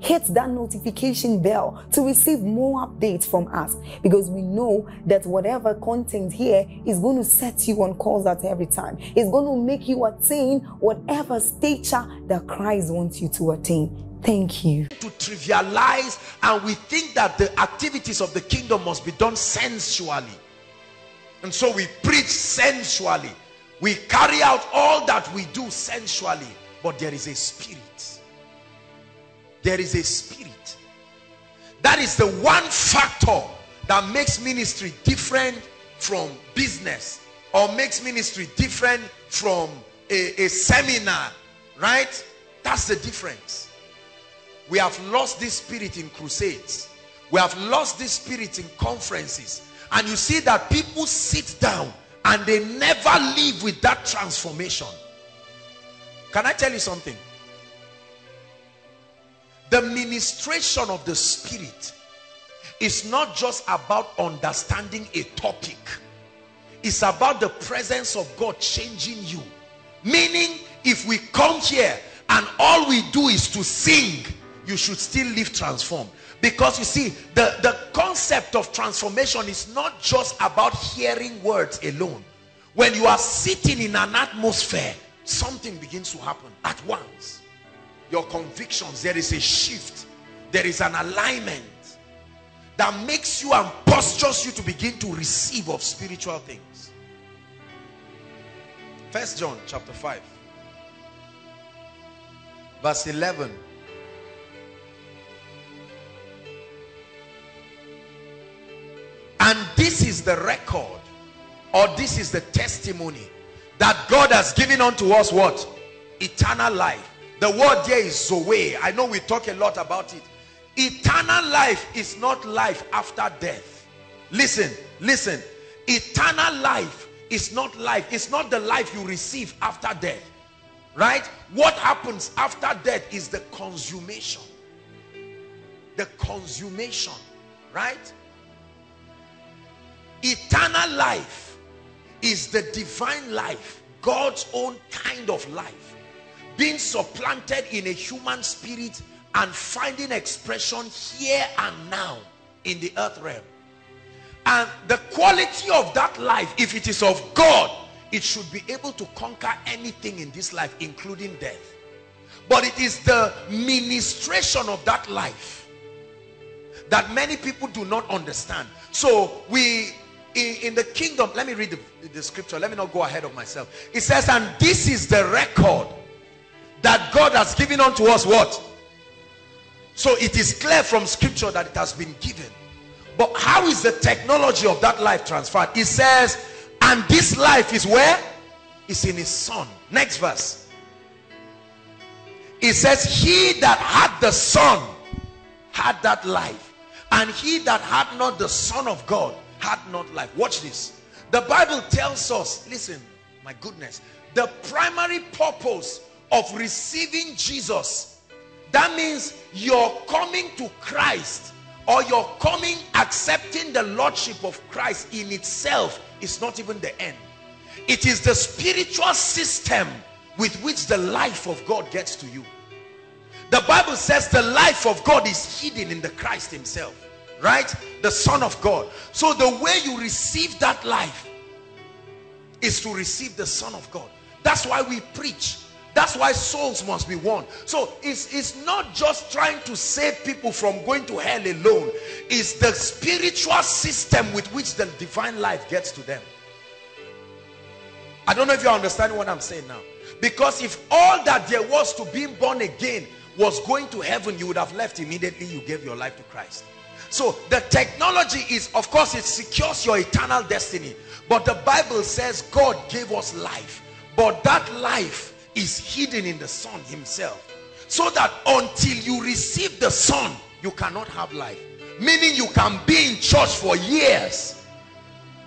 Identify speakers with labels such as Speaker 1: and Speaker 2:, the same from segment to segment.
Speaker 1: hit that notification bell to receive more updates from us because we know that whatever content here is going to set you on course at every time. It's going to make you attain whatever stature that Christ wants you to attain. Thank you.
Speaker 2: To trivialize, and we think that the activities of the kingdom must be done sensually. And so we preach sensually. We carry out all that we do sensually, but there is a spirit there is a spirit that is the one factor that makes ministry different from business or makes ministry different from a, a seminar right? That's the difference. We have lost this spirit in crusades. We have lost this spirit in conferences. And you see that people sit down and they never live with that transformation. Can i tell you something the ministration of the spirit is not just about understanding a topic. It's about the presence of God changing you. Meaning if we come here and all we do is to sing you should still live transformed. Because you see the the concept of transformation is not just about hearing words alone. When you are sitting in an atmosphere something begins to happen at once your convictions there is a shift there is an alignment that makes you and postures you to begin to receive of spiritual things. First john chapter 5 verse 11 and this is the record or this is the testimony that God has given unto us what? Eternal life the word here is Zoe. I know we talk a lot about it. Eternal life is not life after death. Listen, listen. Eternal life is not life. It's not the life you receive after death. Right? What happens after death is the consummation. The consummation. Right? Eternal life is the divine life. God's own kind of life being supplanted in a human spirit and finding expression here and now in the earth realm. And the quality of that life if it is of God it should be able to conquer anything in this life including death. But it is the ministration of that life that many people do not understand. So we in, in the kingdom let me read the, the scripture. Let me not go ahead of myself. It says and this is the record that God has given unto us what? So it is clear from scripture that it has been given. But how is the technology of that life transferred? It says, and this life is where? It's in his son. Next verse. It says, he that had the son had that life. And he that had not the son of God had not life. Watch this. The Bible tells us, listen, my goodness, the primary purpose of receiving Jesus. That means you're coming to Christ or you're coming accepting the lordship of Christ in itself is not even the end. It is the spiritual system with which the life of God gets to you. The Bible says the life of God is hidden in the Christ himself right? The son of God. So the way you receive that life is to receive the son of God. That's why we preach That's why souls must be won. So it's, it's not just trying to save people from going to hell alone. It's the spiritual system with which the divine life gets to them. I don't know if you understand what I'm saying now. Because if all that there was to being born again was going to heaven, you would have left immediately you gave your life to Christ. So the technology is, of course, it secures your eternal destiny. But the Bible says God gave us life. But that life is hidden in the Son himself. So that until you receive the Son, you cannot have life. Meaning you can be in church for years.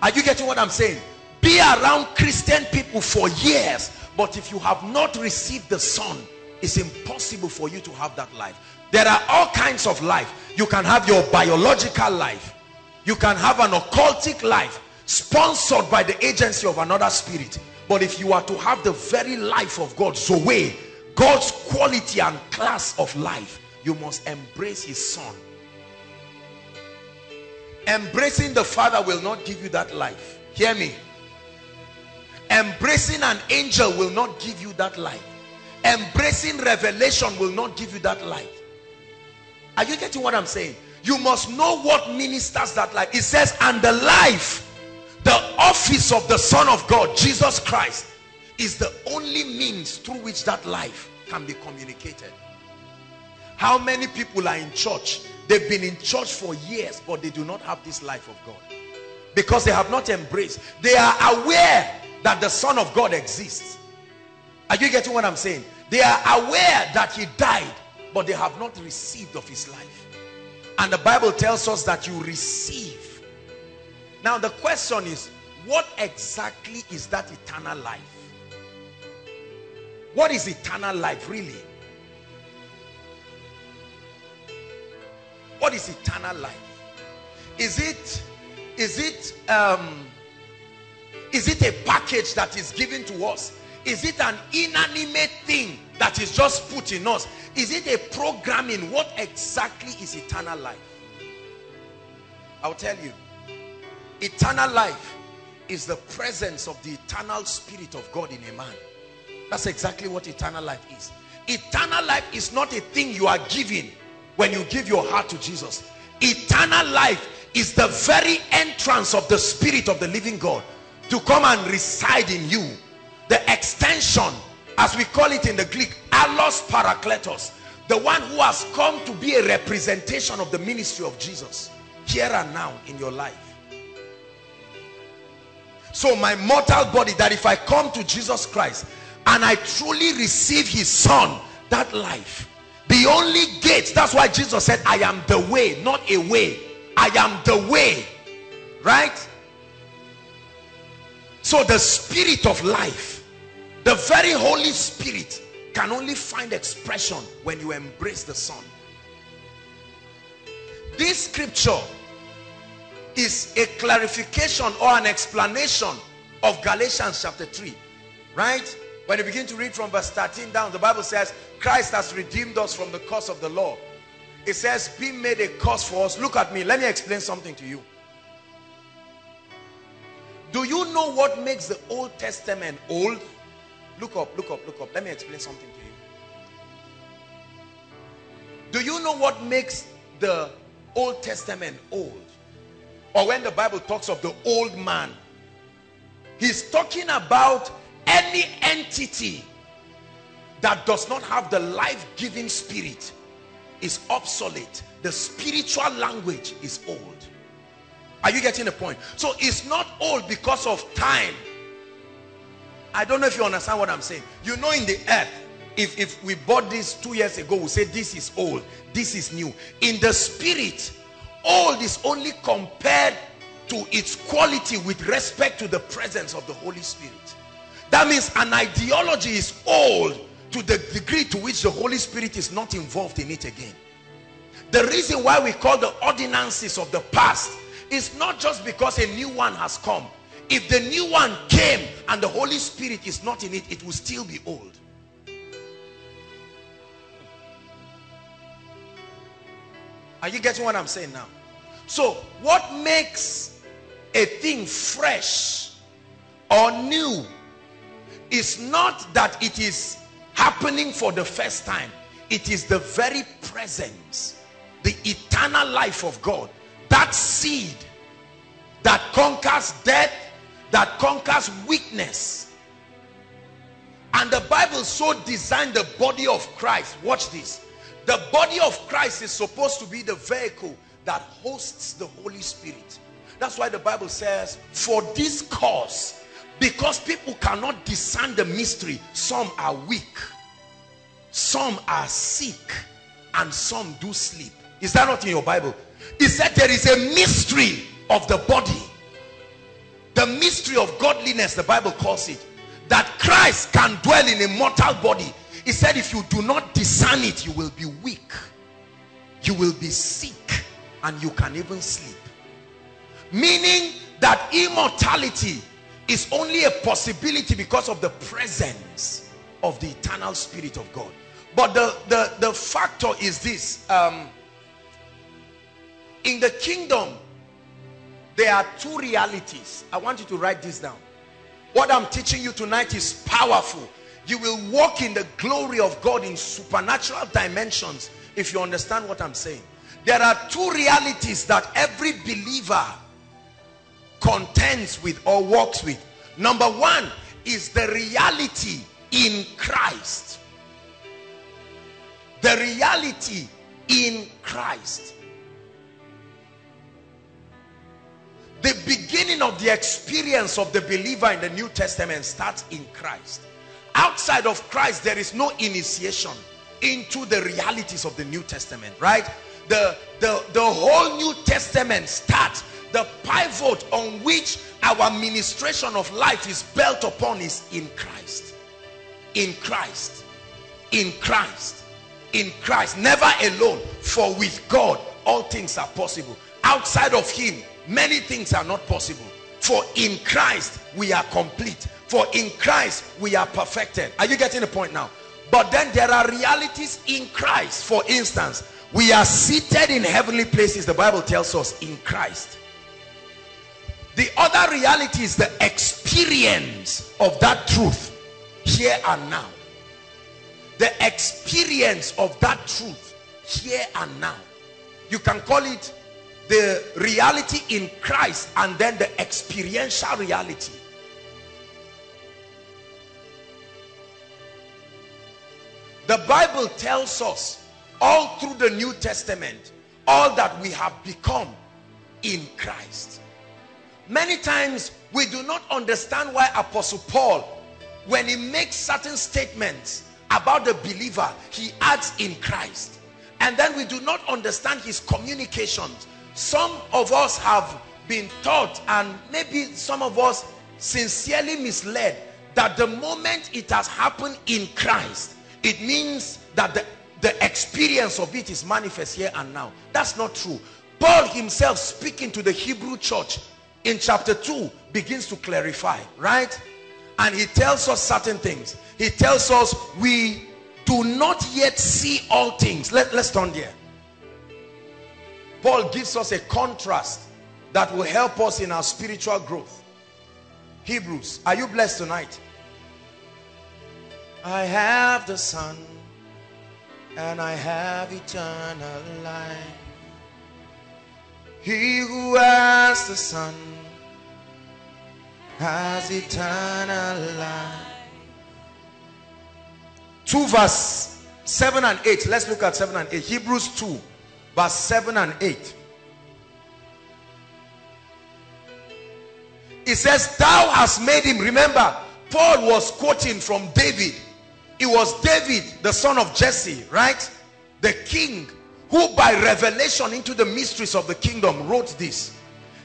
Speaker 2: Are you getting what I'm saying? Be around Christian people for years. But if you have not received the Son, it's impossible for you to have that life. There are all kinds of life. You can have your biological life. You can have an occultic life sponsored by the agency of another spirit. But if you are to have the very life of God, Zoe, God's quality and class of life, you must embrace his son. Embracing the father will not give you that life. Hear me. Embracing an angel will not give you that life. Embracing revelation will not give you that life. Are you getting what I'm saying? You must know what ministers that life. It says, and the life the office of the Son of God, Jesus Christ, is the only means through which that life can be communicated. How many people are in church? They've been in church for years, but they do not have this life of God. Because they have not embraced. They are aware that the Son of God exists. Are you getting what I'm saying? They are aware that he died, but they have not received of his life. And the Bible tells us that you receive now the question is, what exactly is that eternal life? What is eternal life really? What is eternal life? Is it, is it, um, is it a package that is given to us? Is it an inanimate thing that is just put in us? Is it a programming? What exactly is eternal life? I'll tell you. Eternal life is the presence of the eternal spirit of God in a man. That's exactly what eternal life is. Eternal life is not a thing you are given when you give your heart to Jesus. Eternal life is the very entrance of the spirit of the living God to come and reside in you. The extension, as we call it in the Greek, allos parakletos, the one who has come to be a representation of the ministry of Jesus here and now in your life. So my mortal body, that if I come to Jesus Christ and I truly receive his son, that life, the only gate, that's why Jesus said, I am the way, not a way. I am the way, right? So the spirit of life, the very Holy Spirit can only find expression when you embrace the son. This scripture is a clarification or an explanation of Galatians chapter 3. Right? When you begin to read from verse 13 down, the Bible says, Christ has redeemed us from the curse of the law. It says, be made a curse for us. Look at me. Let me explain something to you. Do you know what makes the Old Testament old? Look up, look up, look up. Let me explain something to you. Do you know what makes the Old Testament old? Or when the Bible talks of the old man he's talking about any entity that does not have the life-giving spirit is obsolete. The spiritual language is old. Are you getting the point? So it's not old because of time. I don't know if you understand what I'm saying. You know in the earth if, if we bought this two years ago we say this is old this is new. In the spirit old is only compared to its quality with respect to the presence of the Holy Spirit. That means an ideology is old to the degree to which the Holy Spirit is not involved in it again. The reason why we call the ordinances of the past is not just because a new one has come. If the new one came and the Holy Spirit is not in it, it will still be old. Are you getting what I'm saying now? So what makes a thing fresh or new is not that it is happening for the first time. It is the very presence, the eternal life of God. That seed that conquers death, that conquers weakness. And the Bible so designed the body of Christ. Watch this. The body of Christ is supposed to be the vehicle that hosts the Holy Spirit. That's why the Bible says, for this cause, because people cannot discern the mystery, some are weak, some are sick, and some do sleep. Is that not in your Bible? He said there is a mystery of the body. The mystery of godliness, the Bible calls it. That Christ can dwell in a mortal body. He said if you do not discern it, you will be weak. You will be sick. And you can even sleep. Meaning that immortality is only a possibility because of the presence of the eternal spirit of God. But the, the, the factor is this. Um, in the kingdom, there are two realities. I want you to write this down. What I'm teaching you tonight is powerful. You will walk in the glory of God in supernatural dimensions if you understand what I'm saying. There are two realities that every believer contends with or walks with. Number one is the reality in Christ. The reality in Christ. The beginning of the experience of the believer in the New Testament starts in Christ. Outside of Christ, there is no initiation into the realities of the New Testament, right? The, the, the whole New Testament starts the pivot on which our ministration of life is built upon is in Christ. In Christ. In Christ. In Christ. Never alone. For with God, all things are possible. Outside of him, many things are not possible. For in Christ, we are complete. For in Christ, we are perfected. Are you getting the point now? But then there are realities in Christ. For instance, we are seated in heavenly places, the Bible tells us, in Christ. The other reality is the experience of that truth here and now. The experience of that truth here and now. You can call it the reality in Christ and then the experiential reality. The Bible tells us all through the New Testament all that we have become in Christ. Many times we do not understand why Apostle Paul, when he makes certain statements about the believer, he adds in Christ. And then we do not understand his communications. Some of us have been taught and maybe some of us sincerely misled that the moment it has happened in Christ, it means that the, the experience of it is manifest here and now. That's not true. Paul himself speaking to the Hebrew church in chapter 2 begins to clarify, right? And he tells us certain things. He tells us we do not yet see all things. Let, let's turn there. Paul gives us a contrast that will help us in our spiritual growth. Hebrews, are you blessed tonight? I have the Son and I have eternal life. He who has the Son has eternal life. 2 verse 7 and 8. Let's look at 7 and 8. Hebrews 2 verse 7 and 8. It says, thou hast made him. Remember, Paul was quoting from David. It was David, the son of Jesse, right? The king who by revelation into the mysteries of the kingdom wrote this.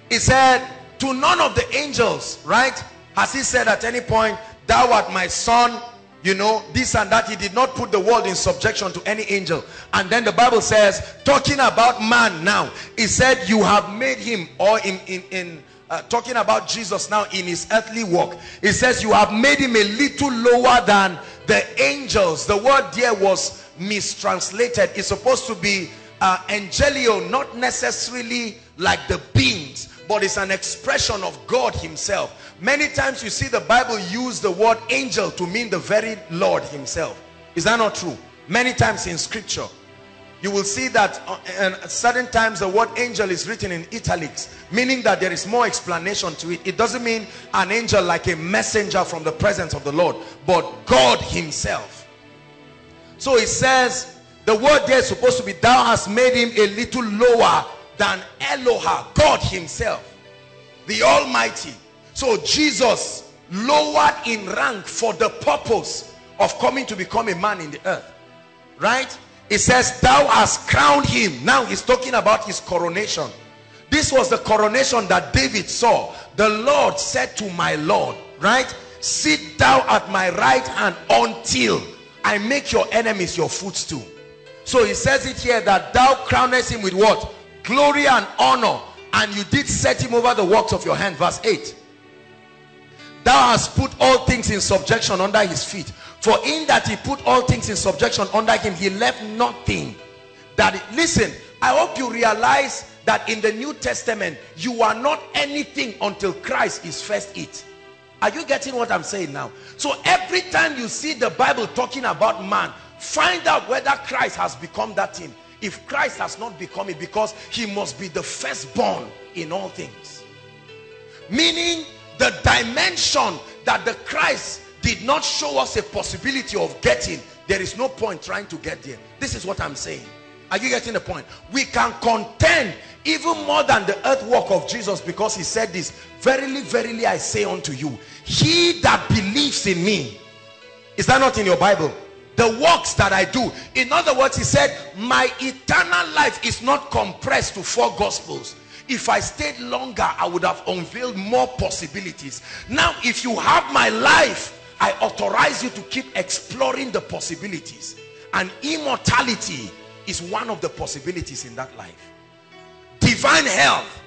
Speaker 2: He said, to none of the angels, right? Has he said at any point, thou art my son, you know, this and that. He did not put the world in subjection to any angel. And then the Bible says, talking about man now, he said, you have made him, or in, in, in uh, talking about Jesus now in his earthly walk, he says, you have made him a little lower than the angels. The word there was mistranslated. It's supposed to be uh, angelio, not necessarily like the beings but it's an expression of God himself. Many times you see the Bible use the word angel to mean the very Lord himself. Is that not true? Many times in scripture, you will see that uh, at certain times the word angel is written in italics, meaning that there is more explanation to it. It doesn't mean an angel like a messenger from the presence of the Lord, but God himself. So it says, the word there is supposed to be, thou hast made him a little lower than Eloha, God himself, the Almighty. So Jesus lowered in rank for the purpose of coming to become a man in the earth. Right? It says, thou hast crowned him. Now he's talking about his coronation. This was the coronation that David saw. The Lord said to my Lord, right? Sit thou at my right hand until I make your enemies your footstool. So he says it here that thou crownest him with what? Glory and honor. And you did set him over the works of your hand. Verse 8. Thou hast put all things in subjection under his feet. For in that he put all things in subjection under him, he left nothing. That, listen, I hope you realize that in the New Testament, you are not anything until Christ is first it. Are you getting what I'm saying now? So every time you see the Bible talking about man, find out whether Christ has become that thing. If Christ has not become it, because he must be the firstborn in all things. Meaning the dimension that the Christ did not show us a possibility of getting, there is no point trying to get there. This is what I'm saying. Are you getting the point? We can contend even more than the earthwork of Jesus because he said this, Verily, verily, I say unto you, he that believes in me, is that not in your Bible? The works that I do. In other words, he said, my eternal life is not compressed to four gospels. If I stayed longer, I would have unveiled more possibilities. Now, if you have my life, I authorize you to keep exploring the possibilities. And immortality is one of the possibilities in that life. Divine health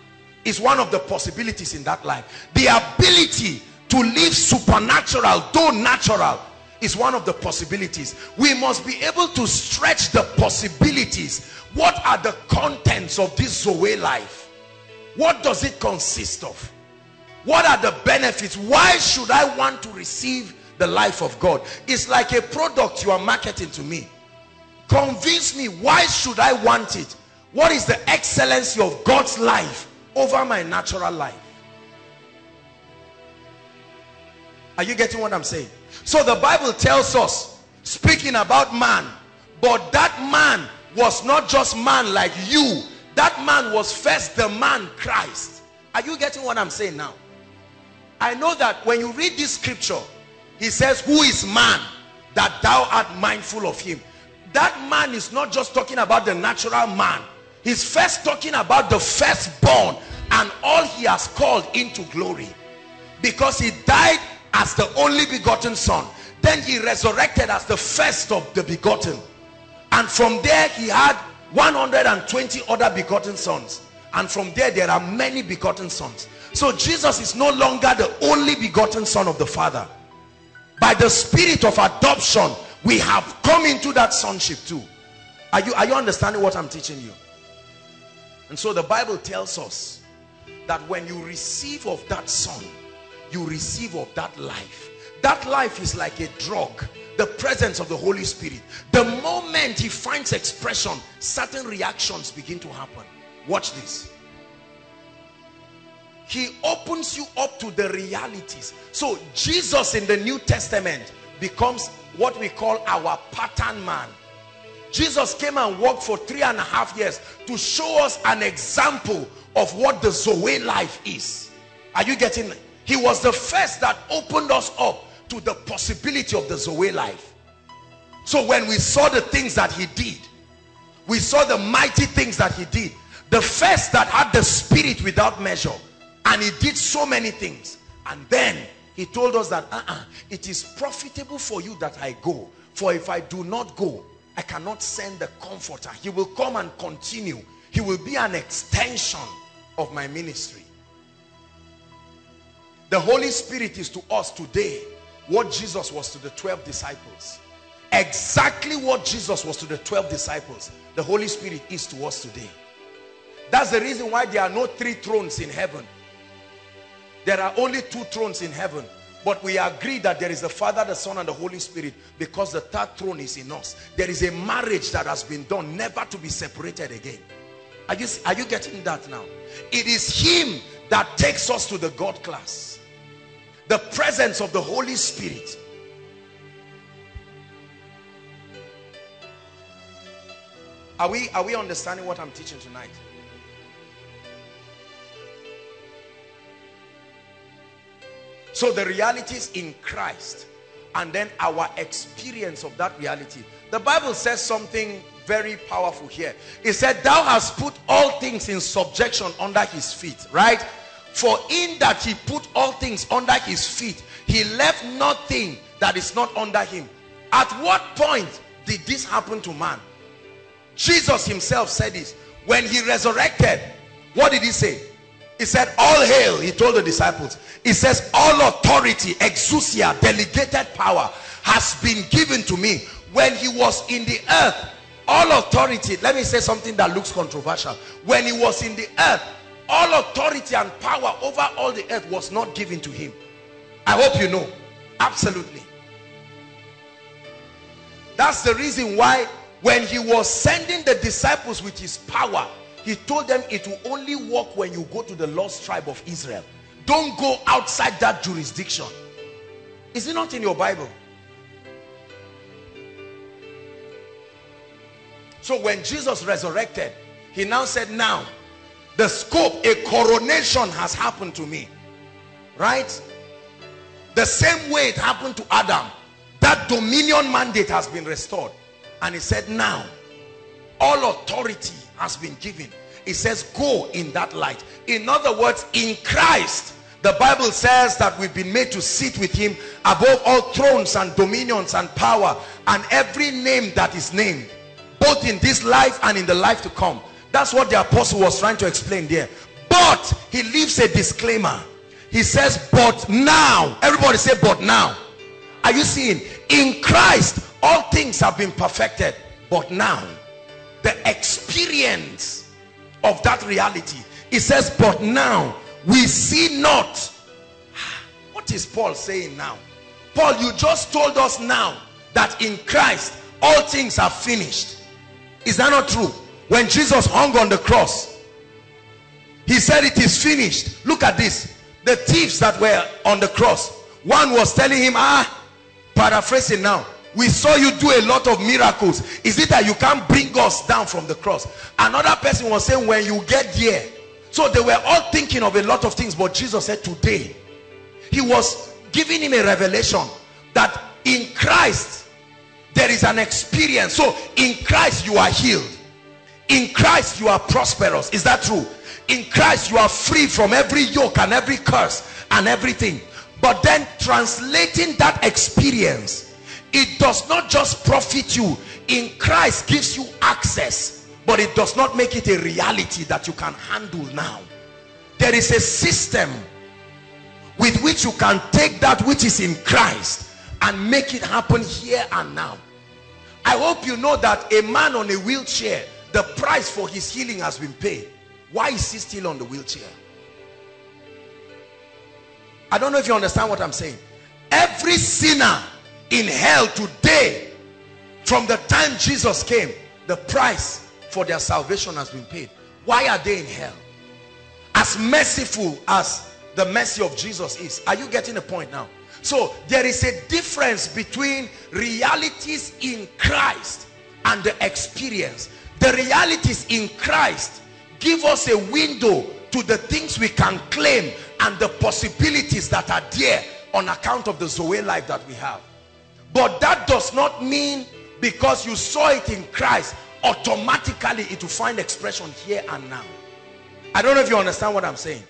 Speaker 2: is one of the possibilities in that life. The ability to live supernatural, though natural, is one of the possibilities. We must be able to stretch the possibilities. What are the contents of this Zoe life? What does it consist of? What are the benefits? Why should I want to receive the life of God. It's like a product you are marketing to me. Convince me, why should I want it? What is the excellency of God's life over my natural life? Are you getting what I'm saying? So the Bible tells us, speaking about man, but that man was not just man like you. That man was first the man Christ. Are you getting what I'm saying now? I know that when you read this scripture, he says, who is man that thou art mindful of him? That man is not just talking about the natural man. He's first talking about the firstborn and all he has called into glory. Because he died as the only begotten son. Then he resurrected as the first of the begotten. And from there he had 120 other begotten sons. And from there there are many begotten sons. So Jesus is no longer the only begotten son of the Father by the spirit of adoption we have come into that sonship too. Are you are you understanding what i'm teaching you? And so the bible tells us that when you receive of that son you receive of that life. That life is like a drug the presence of the holy spirit. The moment he finds expression certain reactions begin to happen. Watch this he opens you up to the realities. So jesus in the new testament becomes what we call our pattern man. Jesus came and worked for three and a half years to show us an example of what the zoe life is. Are you getting it? he was the first that opened us up to the possibility of the zoe life. So when we saw the things that he did we saw the mighty things that he did the first that had the spirit without measure and he did so many things. And then he told us that uh -uh, it is profitable for you that I go. For if I do not go I cannot send the comforter. He will come and continue. He will be an extension of my ministry. The Holy Spirit is to us today what Jesus was to the 12 disciples. Exactly what Jesus was to the 12 disciples the Holy Spirit is to us today. That's the reason why there are no three thrones in heaven there are only two thrones in heaven but we agree that there is the Father, the Son, and the Holy Spirit because the third throne is in us. There is a marriage that has been done, never to be separated again. Are you, are you getting that now? It is him that takes us to the God class. The presence of the Holy Spirit. Are we, are we understanding what I'm teaching tonight? So the realities in Christ and then our experience of that reality. The Bible says something very powerful here. It said, thou hast put all things in subjection under his feet, right? For in that he put all things under his feet, he left nothing that is not under him. At what point did this happen to man? Jesus himself said this. When he resurrected, what did he say? He said, all hail, he told the disciples. He says, all authority, exousia, delegated power has been given to me. When he was in the earth, all authority, let me say something that looks controversial. When he was in the earth, all authority and power over all the earth was not given to him. I hope you know. Absolutely. That's the reason why when he was sending the disciples with his power, he told them it will only work when you go to the lost tribe of Israel. Don't go outside that jurisdiction. Is it not in your Bible? So when Jesus resurrected, he now said, now, the scope, a coronation has happened to me. Right? The same way it happened to Adam. That dominion mandate has been restored. And he said, now, all authority has been given. It says, go in that light. In other words, in Christ, the Bible says that we've been made to sit with him above all thrones and dominions and power and every name that is named, both in this life and in the life to come. That's what the apostle was trying to explain there. But he leaves a disclaimer. He says, but now, everybody say, but now. Are you seeing? In Christ, all things have been perfected. But now, the experience of that reality, it says, but now, we see not. What is Paul saying now? Paul, you just told us now that in Christ, all things are finished. Is that not true? When Jesus hung on the cross, he said it is finished. Look at this. The thieves that were on the cross, one was telling him, ah, paraphrasing now, we saw you do a lot of miracles. Is it that you can't bring us down from the cross? Another person was saying, when you get here. So they were all thinking of a lot of things, but Jesus said, today. He was giving him a revelation that in Christ, there is an experience. So in Christ, you are healed. In Christ, you are prosperous. Is that true? In Christ, you are free from every yoke and every curse and everything. But then translating that experience, it does not just profit you. In Christ gives you access, but it does not make it a reality that you can handle now. There is a system with which you can take that which is in Christ and make it happen here and now. I hope you know that a man on a wheelchair the price for his healing has been paid. Why is he still on the wheelchair? I don't know if you understand what I'm saying. Every sinner in hell today, from the time Jesus came, the price for their salvation has been paid. Why are they in hell? As merciful as the mercy of Jesus is. Are you getting the point now? So there is a difference between realities in Christ and the experience the realities in Christ give us a window to the things we can claim and the possibilities that are there on account of the Zoe life that we have. But that does not mean because you saw it in Christ, automatically it will find expression here and now. I don't know if you understand what I'm saying.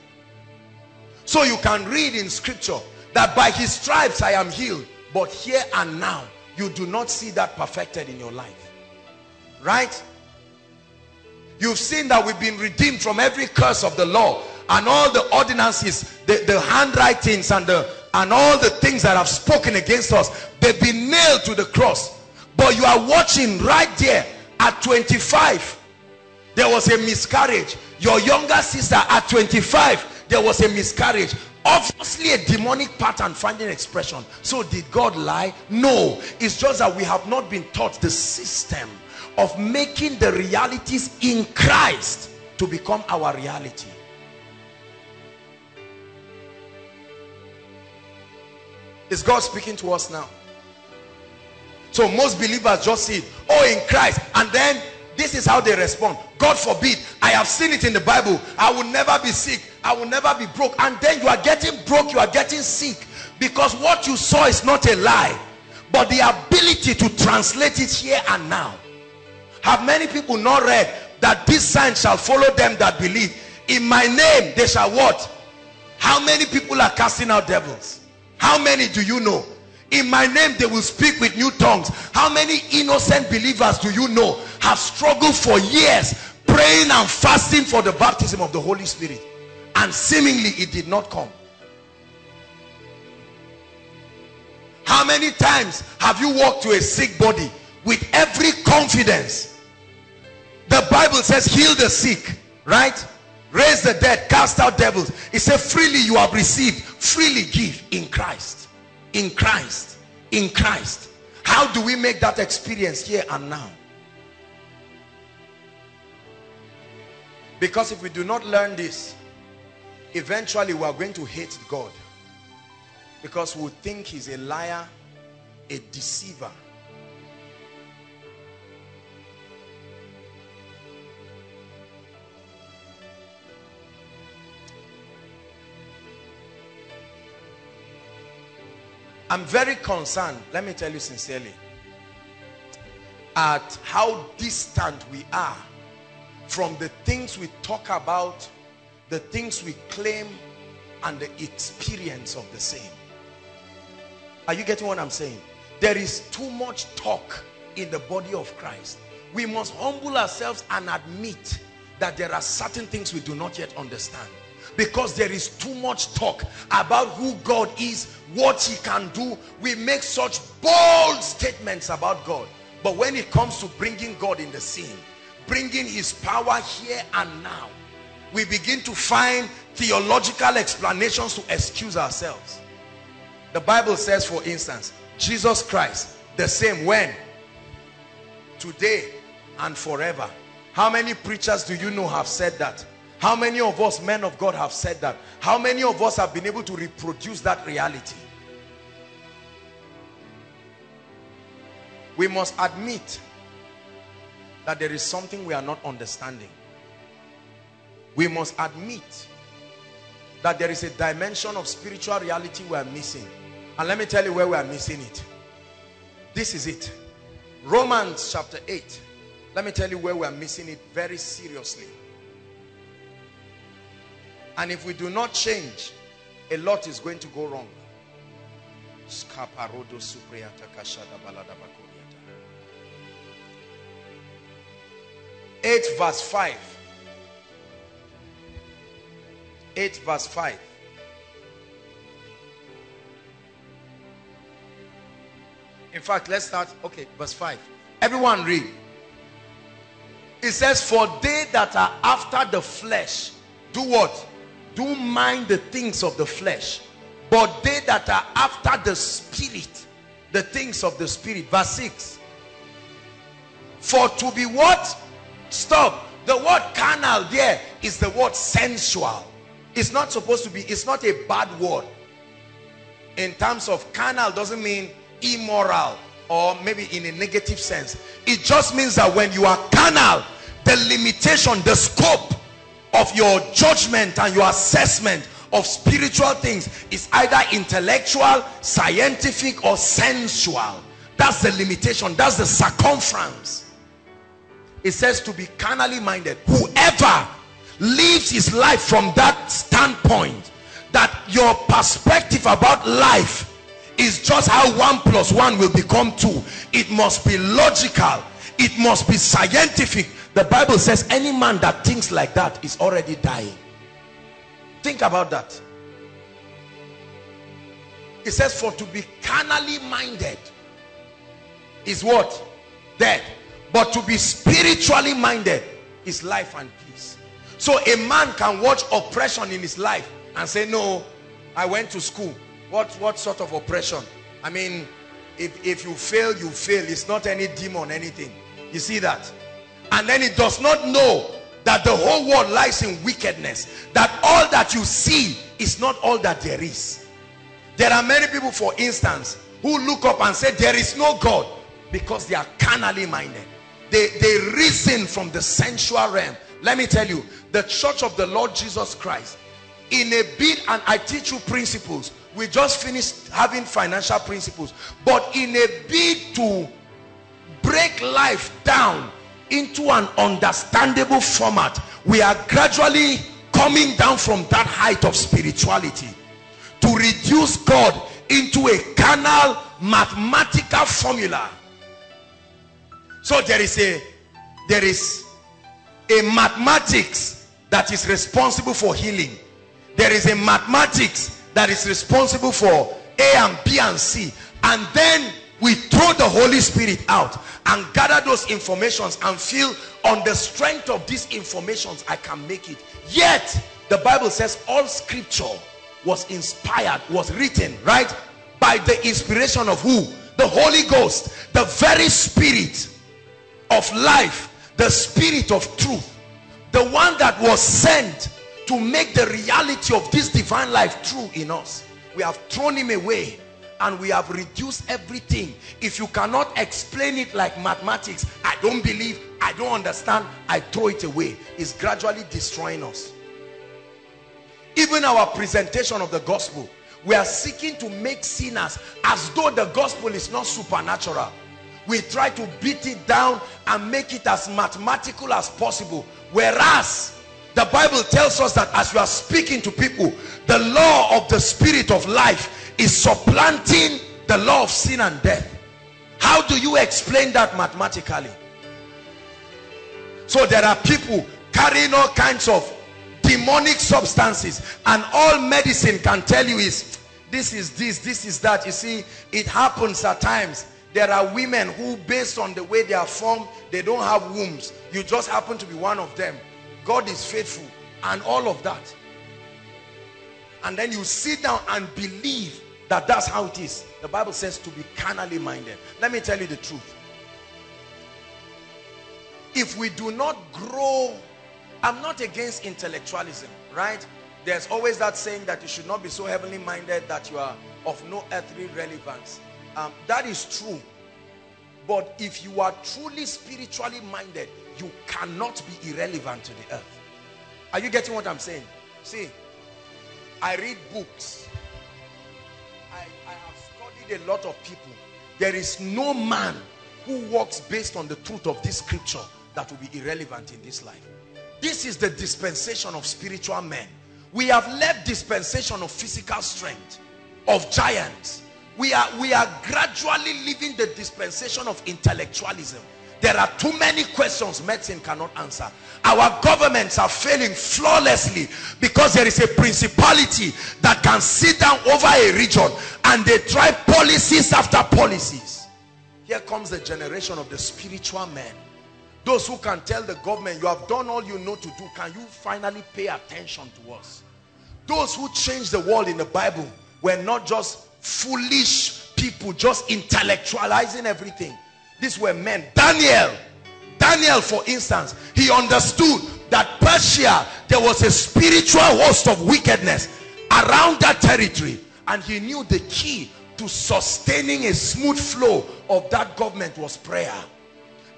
Speaker 2: So you can read in scripture that by his stripes I am healed. But here and now, you do not see that perfected in your life. Right? You've seen that we've been redeemed from every curse of the law and all the ordinances, the, the handwritings and the and all the things that have spoken against us, they've been nailed to the cross. But you are watching right there at 25. There was a miscarriage. Your younger sister at 25 there was a miscarriage obviously a demonic pattern finding expression so did god lie no it's just that we have not been taught the system of making the realities in christ to become our reality is god speaking to us now? So most believers just see oh in christ and then this is how they respond. God forbid. I have seen it in the bible. I will never be sick. I will never be broke. And then you are getting broke. You are getting sick. Because what you saw is not a lie. But the ability to translate it here and now. Have many people not read that this sign shall follow them that believe? In my name they shall what? How many people are casting out devils how many do you know? In my name they will speak with new tongues. How many innocent believers do you know have struggled for years praying and fasting for the baptism of the Holy Spirit? And seemingly it did not come. How many times have you walked to a sick body with every confidence? The Bible says heal the sick right raise the dead cast out devils. It said freely you have received freely give in Christ. In Christ. In Christ. How do we make that experience here and now? Because if we do not learn this eventually we are going to hate God. Because we think he's a liar a deceiver I'm very concerned, let me tell you sincerely, at how distant we are from the things we talk about, the things we claim, and the experience of the same. Are you getting what I'm saying? There is too much talk in the body of Christ. We must humble ourselves and admit that there are certain things we do not yet understand because there is too much talk about who God is, what he can do. We make such bold statements about God. But when it comes to bringing God in the scene, bringing his power here and now, we begin to find theological explanations to excuse ourselves. The Bible says, for instance, Jesus Christ, the same when? Today and forever. How many preachers do you know have said that? How many of us men of God have said that? How many of us have been able to reproduce that reality? We must admit that there is something we are not understanding. We must admit that there is a dimension of spiritual reality we are missing. And let me tell you where we are missing it. This is it. Romans chapter 8. Let me tell you where we are missing it very seriously. And if we do not change, a lot is going to go wrong. 8 verse 5. 8 verse 5. In fact, let's start. Okay, verse 5. Everyone read. It says, For they that are after the flesh do what? Do mind the things of the flesh but they that are after the spirit the things of the spirit. Verse 6 for to be what? Stop. The word carnal there is the word sensual. It's not supposed to be it's not a bad word. In terms of carnal doesn't mean immoral or maybe in a negative sense. It just means that when you are carnal the limitation the scope of your judgment and your assessment of spiritual things is either intellectual, scientific, or sensual. That's the limitation. That's the circumference. It says to be carnally minded. Whoever lives his life from that standpoint, that your perspective about life is just how one plus one will become two. It must be logical. It must be scientific the Bible says any man that thinks like that is already dying. Think about that. It says for to be carnally minded is what? Dead. But to be spiritually minded is life and peace. So a man can watch oppression in his life and say, no, I went to school. What, what sort of oppression? I mean, if, if you fail, you fail. It's not any demon, anything. You see that? And then he does not know that the whole world lies in wickedness. That all that you see is not all that there is. There are many people, for instance, who look up and say, there is no God because they are carnally minded. They, they reason from the sensual realm. Let me tell you, the church of the Lord Jesus Christ, in a bid, and I teach you principles. We just finished having financial principles. But in a bid to break life down into an understandable format, we are gradually coming down from that height of spirituality to reduce God into a carnal mathematical formula. So there is a there is a mathematics that is responsible for healing. There is a mathematics that is responsible for a and b and c. And then we throw the holy spirit out and gather those informations and feel on the strength of these informations i can make it. Yet the bible says all scripture was inspired was written right by the inspiration of who? The holy ghost the very spirit of life the spirit of truth the one that was sent to make the reality of this divine life true in us. We have thrown him away and we have reduced everything. If you cannot explain it like mathematics i don't believe i don't understand i throw it away. It's gradually destroying us. Even our presentation of the gospel we are seeking to make sinners as though the gospel is not supernatural. We try to beat it down and make it as mathematical as possible. Whereas the bible tells us that as you are speaking to people the law of the spirit of life is supplanting the law of sin and death. How do you explain that mathematically? So there are people carrying all kinds of demonic substances and all medicine can tell you is this is this this is that. You see it happens at times. There are women who based on the way they are formed they don't have wombs. You just happen to be one of them. God is faithful and all of that. And then you sit down and believe that that's how it is. The bible says to be carnally minded. Let me tell you the truth. If we do not grow i'm not against intellectualism right? There's always that saying that you should not be so heavenly minded that you are of no earthly relevance. Um, that is true. But if you are truly spiritually minded you cannot be irrelevant to the earth. Are you getting what i'm saying? See i read books i i have studied a lot of people. There is no man who walks based on the truth of this scripture that will be irrelevant in this life. This is the dispensation of spiritual men. We have left dispensation of physical strength of giants. We are we are gradually leaving the dispensation of intellectualism there are too many questions medicine cannot answer. Our governments are failing flawlessly because there is a principality that can sit down over a region and they try policies after policies. Here comes the generation of the spiritual men. Those who can tell the government you have done all you know to do. Can you finally pay attention to us? Those who changed the world in the bible were not just foolish people just intellectualizing everything these were men. Daniel. Daniel for instance he understood that persia there was a spiritual host of wickedness around that territory and he knew the key to sustaining a smooth flow of that government was prayer.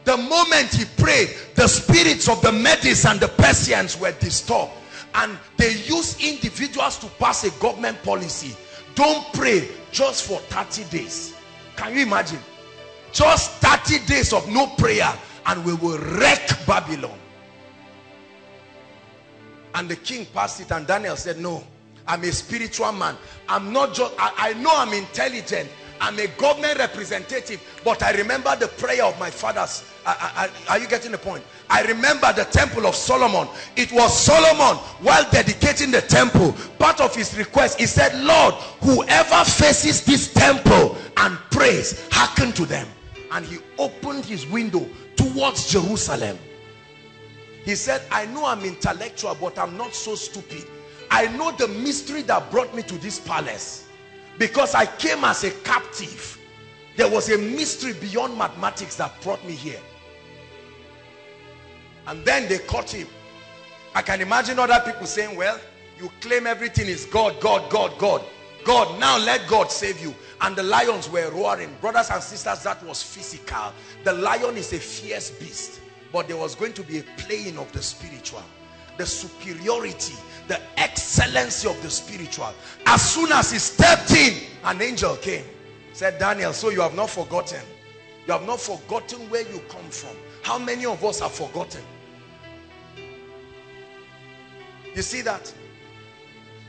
Speaker 2: The moment he prayed the spirits of the Medes and the Persians were disturbed and they used individuals to pass a government policy. Don't pray just for 30 days. Can you imagine just 30 days of no prayer and we will wreck Babylon. And the king passed it and Daniel said no I'm a spiritual man. I'm not just I, I know I'm intelligent. I'm a government representative but I remember the prayer of my fathers. I, I, are you getting the point? I remember the temple of Solomon. It was Solomon while dedicating the temple. Part of his request he said Lord whoever faces this temple and prays hearken to them and he opened his window towards Jerusalem He said, I know I'm intellectual, but I'm not so stupid. I know the mystery that brought me to this palace. Because I came as a captive. There was a mystery beyond mathematics that brought me here. And then they caught him. I can imagine other people saying, well, you claim everything is God, God, God, God. God, now let God save you. And the lions were roaring. Brothers and sisters, that was physical. The lion is a fierce beast. But there was going to be a playing of the spiritual. The superiority, the excellency of the spiritual. As soon as he stepped in, an angel came. Said, Daniel, so you have not forgotten. You have not forgotten where you come from. How many of us have forgotten? You see that?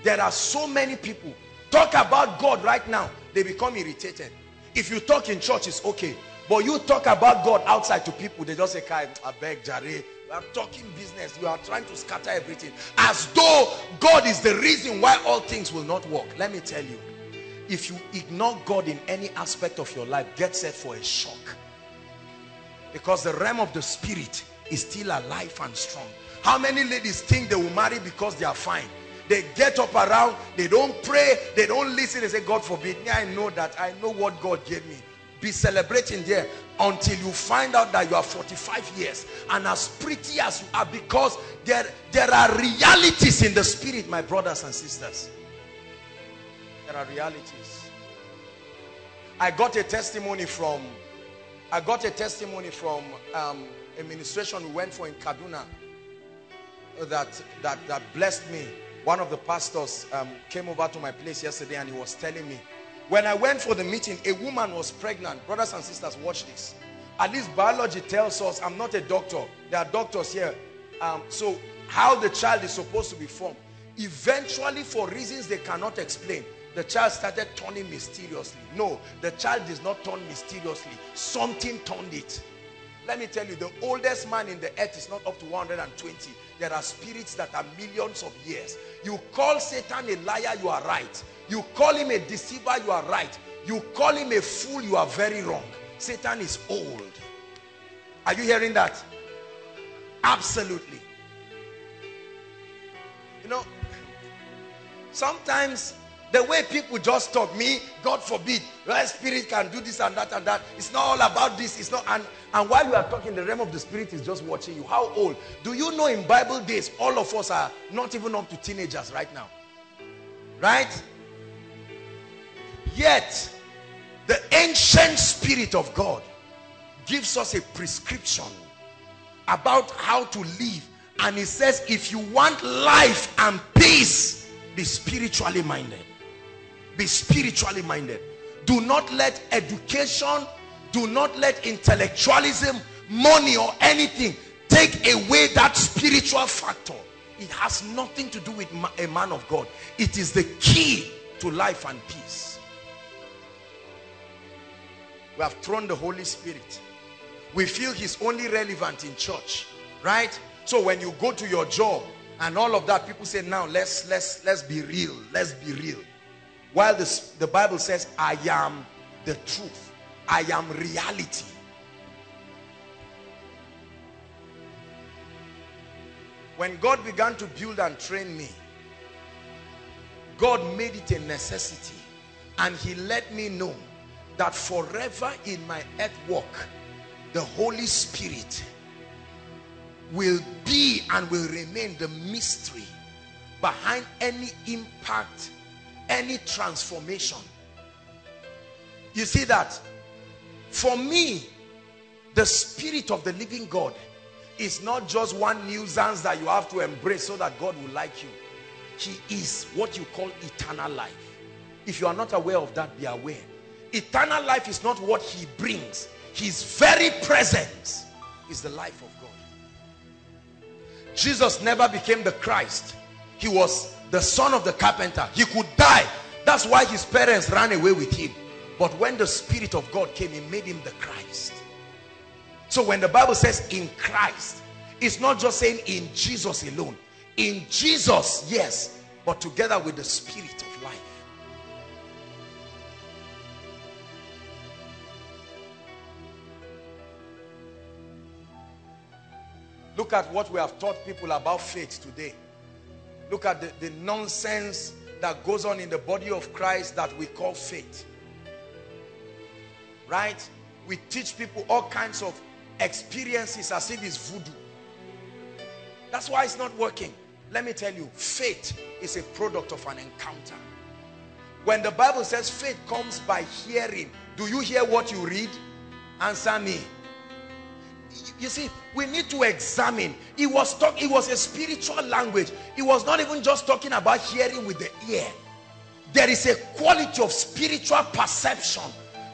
Speaker 2: There are so many people. Talk about God right now. They become irritated. If you talk in church, it's okay. But you talk about God outside to people, they just say, I beg, Jare, you are talking business. You are trying to scatter everything. As though God is the reason why all things will not work. Let me tell you. If you ignore God in any aspect of your life, get set for a shock. Because the realm of the spirit is still alive and strong. How many ladies think they will marry because they are fine? They get up around, they don't pray, they don't listen, they say, God forbid me. I know that, I know what God gave me. Be celebrating there until you find out that you are 45 years and as pretty as you are because there, there are realities in the spirit, my brothers and sisters. There are realities. I got a testimony from, I got a testimony from um, administration we went for in Kaduna that, that, that blessed me. One of the pastors um, came over to my place yesterday and he was telling me, when I went for the meeting, a woman was pregnant. Brothers and sisters, watch this. At least biology tells us, I'm not a doctor. There are doctors here. Um, so how the child is supposed to be formed. Eventually, for reasons they cannot explain, the child started turning mysteriously. No, the child did not turn mysteriously. Something turned it. Let me tell you, the oldest man in the earth is not up to 120. There are spirits that are millions of years. You call Satan a liar, you are right. You call him a deceiver, you are right. You call him a fool, you are very wrong. Satan is old. Are you hearing that? Absolutely. You know, sometimes the way people just talk, me, God forbid, your spirit can do this and that and that. It's not all about this. It's not. And, and while you are talking, the realm of the spirit is just watching you. How old? Do you know in Bible days, all of us are not even up to teenagers right now? Right? Yet, the ancient spirit of God gives us a prescription about how to live. And he says, if you want life and peace, be spiritually minded be spiritually minded. Do not let education, do not let intellectualism, money or anything take away that spiritual factor. It has nothing to do with a man of God. It is the key to life and peace. We have thrown the Holy Spirit. We feel he's only relevant in church, right? So when you go to your job and all of that, people say, now let's let's let's be real. Let's be real. While the Bible says, I am the truth. I am reality. When God began to build and train me, God made it a necessity. And he let me know that forever in my earth walk, the Holy Spirit will be and will remain the mystery behind any impact any transformation. You see that? For me, the spirit of the living God is not just one nuisance that you have to embrace so that God will like you. He is what you call eternal life. If you are not aware of that, be aware. Eternal life is not what he brings. His very presence is the life of God. Jesus never became the Christ. He was the son of the carpenter he could die. That's why his parents ran away with him. But when the spirit of God came he made him the Christ. So when the Bible says in Christ it's not just saying in Jesus alone. In Jesus yes but together with the spirit of life. Look at what we have taught people about faith today. Look at the, the nonsense that goes on in the body of Christ that we call faith. Right? We teach people all kinds of experiences as if it's voodoo. That's why it's not working. Let me tell you, faith is a product of an encounter. When the Bible says faith comes by hearing, do you hear what you read? Answer me. You see, we need to examine. It was talk, it was a spiritual language. It was not even just talking about hearing with the ear. There is a quality of spiritual perception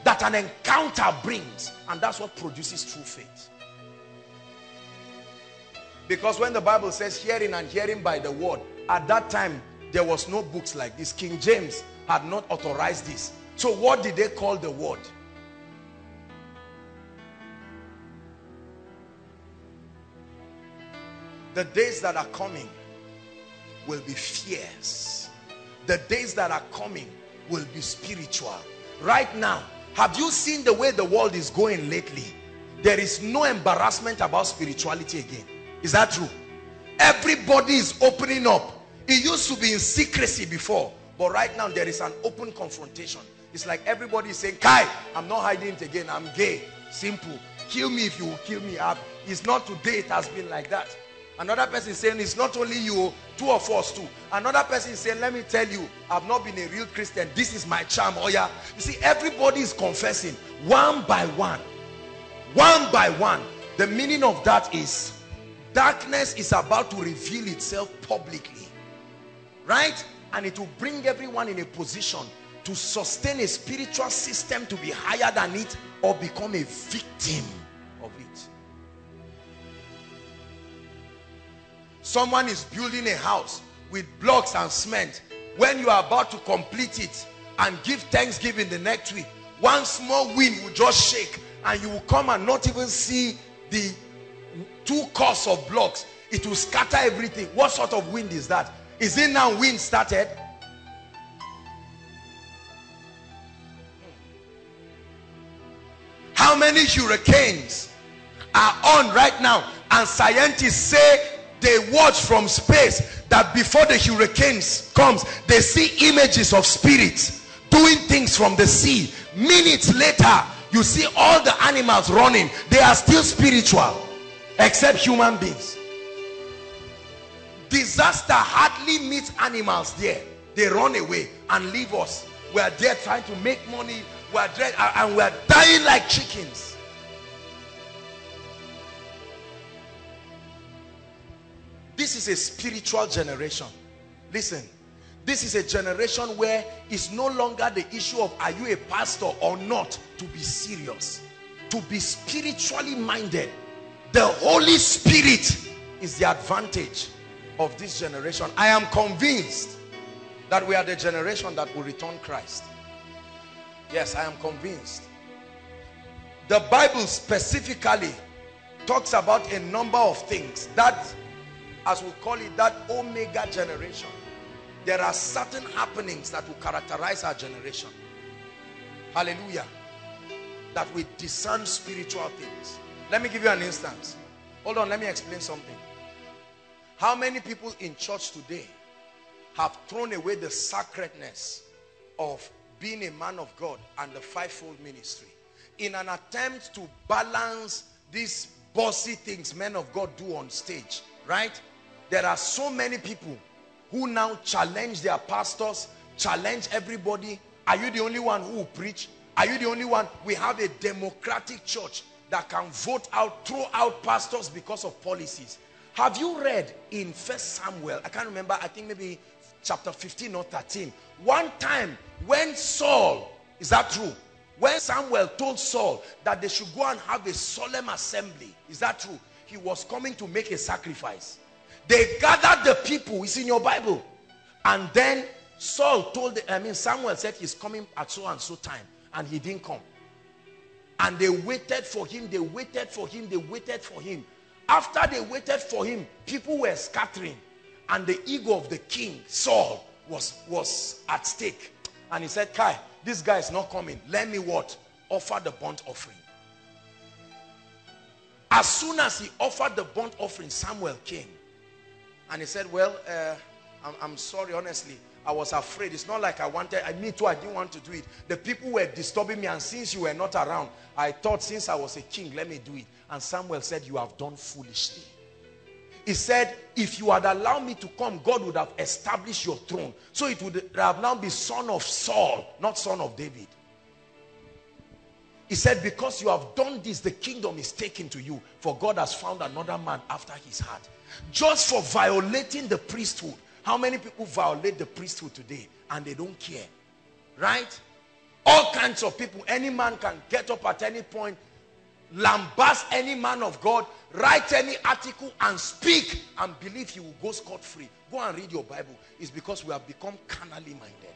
Speaker 2: that an encounter brings. And that's what produces true faith. Because when the Bible says hearing and hearing by the word, at that time, there was no books like this. King James had not authorized this. So what did they call the word? The days that are coming will be fierce. The days that are coming will be spiritual. Right now, have you seen the way the world is going lately? There is no embarrassment about spirituality again. Is that true? Everybody is opening up. It used to be in secrecy before. But right now, there is an open confrontation. It's like everybody is saying, Kai, I'm not hiding it again. I'm gay. Simple. Kill me if you will kill me. Up." It's not today. It has been like that. Another person saying, it's not only you, two of us too. Another person saying, let me tell you, I've not been a real Christian. This is my charm. Oh yeah. You see, everybody is confessing one by one. One by one. The meaning of that is darkness is about to reveal itself publicly. Right? And it will bring everyone in a position to sustain a spiritual system to be higher than it or become a victim Someone is building a house with blocks and cement. When you are about to complete it and give thanksgiving the next week, one small wind will just shake and you will come and not even see the two cores of blocks. It will scatter everything. What sort of wind is that? Is it now wind started? How many hurricanes are on right now? And scientists say they watch from space that before the hurricanes comes they see images of spirits doing things from the sea. Minutes later you see all the animals running. They are still spiritual except human beings. Disaster hardly meets animals there. They run away and leave us. We are there trying to make money. We are there and we are dying like chickens This is a spiritual generation. Listen, this is a generation where it's no longer the issue of are you a pastor or not to be serious. To be spiritually minded. The Holy Spirit is the advantage of this generation. I am convinced that we are the generation that will return Christ. Yes, I am convinced. The Bible specifically talks about a number of things that as we call it, that omega generation. There are certain happenings that will characterize our generation. Hallelujah. That we discern spiritual things. Let me give you an instance. Hold on, let me explain something. How many people in church today have thrown away the sacredness of being a man of God and the fivefold ministry in an attempt to balance these bossy things men of God do on stage, right? There are so many people who now challenge their pastors, challenge everybody. Are you the only one who will preach? Are you the only one? We have a democratic church that can vote out, throw out pastors because of policies. Have you read in First Samuel? I can't remember. I think maybe chapter 15 or 13. One time when Saul, is that true? When Samuel told Saul that they should go and have a solemn assembly, is that true? He was coming to make a sacrifice. They gathered the people. It's in your Bible. And then Saul told, I mean, Samuel said he's coming at so and so time. And he didn't come. And they waited for him. They waited for him. They waited for him. After they waited for him, people were scattering. And the ego of the king, Saul, was, was at stake. And he said, Kai, this guy is not coming. Let me what? Offer the burnt offering. As soon as he offered the burnt offering, Samuel came. And he said, well, uh, I'm, I'm sorry, honestly. I was afraid. It's not like I wanted, I me too, I didn't want to do it. The people were disturbing me and since you were not around, I thought since I was a king, let me do it. And Samuel said, you have done foolishly. He said, if you had allowed me to come, God would have established your throne. So it would have now be son of Saul, not son of David. He said, because you have done this, the kingdom is taken to you. For God has found another man after his heart. Just for violating the priesthood. How many people violate the priesthood today and they don't care? Right? All kinds of people. Any man can get up at any point, lambast any man of God, write any article and speak and believe he will go scot-free. Go and read your Bible. It's because we have become carnally minded.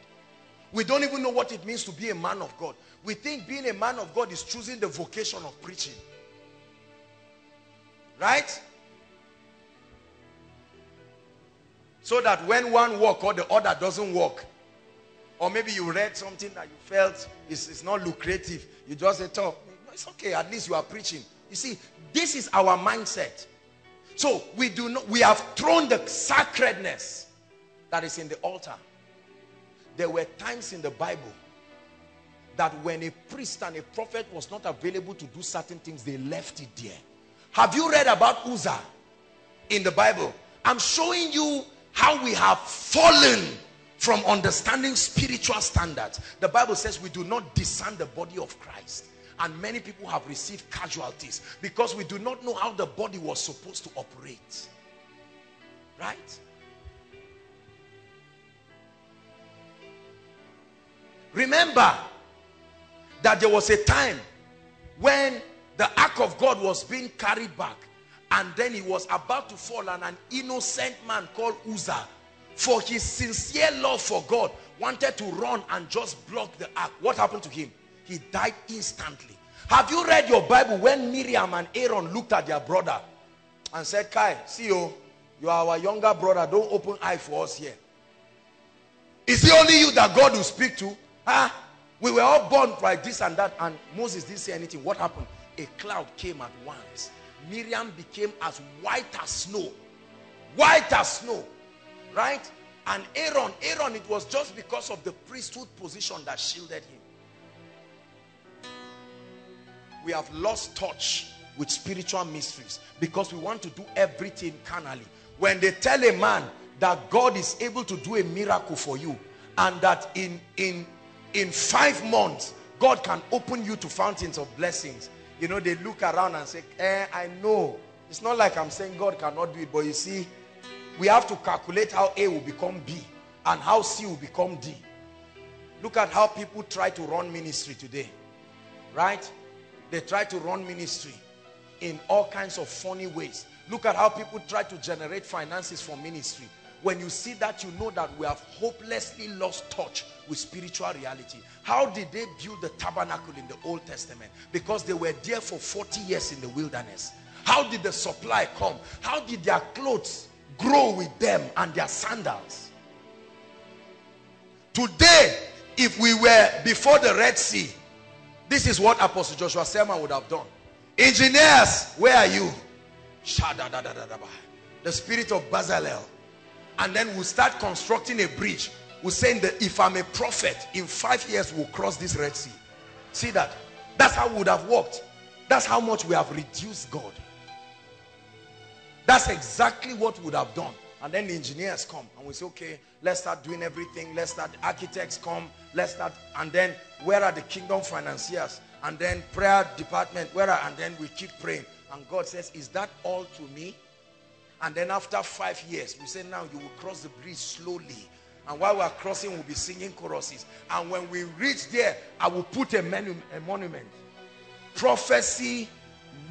Speaker 2: We don't even know what it means to be a man of God. We think being a man of God is choosing the vocation of preaching. Right? So that when one work or the other doesn't work, or maybe you read something that you felt is, is not lucrative, you just say, oh, it's okay, at least you are preaching. You see, this is our mindset. So we do not, we have thrown the sacredness that is in the altar. There were times in the Bible that when a priest and a prophet was not available to do certain things, they left it there. Have you read about Uzzah in the Bible? I'm showing you how we have fallen from understanding spiritual standards. The Bible says we do not discern the body of Christ. And many people have received casualties because we do not know how the body was supposed to operate. Right? Remember that there was a time when the ark of God was being carried back and then he was about to fall and an innocent man called Uzzah for his sincere love for God wanted to run and just block the ark. What happened to him? He died instantly. Have you read your Bible when Miriam and Aaron looked at their brother and said, Kai, see you, you are our younger brother. Don't open eye for us here. Is it only you that God will speak to? Huh? We were all born like this and that and Moses didn't say anything. What happened? A cloud came at once. Miriam became as white as snow. White as snow. Right? And Aaron, Aaron, it was just because of the priesthood position that shielded him we have lost touch with spiritual mysteries because we want to do everything carnally. When they tell a man that God is able to do a miracle for you and that in, in, in five months, God can open you to fountains of blessings. You know, they look around and say, eh, I know. It's not like I'm saying God cannot do it, but you see, we have to calculate how A will become B and how C will become D. Look at how people try to run ministry today, right? They try to run ministry in all kinds of funny ways. Look at how people try to generate finances for ministry. When you see that, you know that we have hopelessly lost touch with spiritual reality. How did they build the tabernacle in the Old Testament? Because they were there for 40 years in the wilderness. How did the supply come? How did their clothes grow with them and their sandals? Today, if we were before the Red Sea, this is what Apostle Joshua Selman would have done. Engineers, where are you? The spirit of Bezalel. And then we'll start constructing a bridge. We're saying that if I'm a prophet, in five years we'll cross this Red Sea. See that? That's how we would have worked. That's how much we have reduced God. That's exactly what we would have done. And then the engineers come and we say, okay, let's start doing everything. Let's start, architects come, let's start. And then where are the kingdom financiers? And then prayer department, where are, and then we keep praying. And God says, is that all to me? And then after five years, we say, now you will cross the bridge slowly. And while we're crossing, we'll be singing choruses. And when we reach there, I will put a, a monument. Prophecy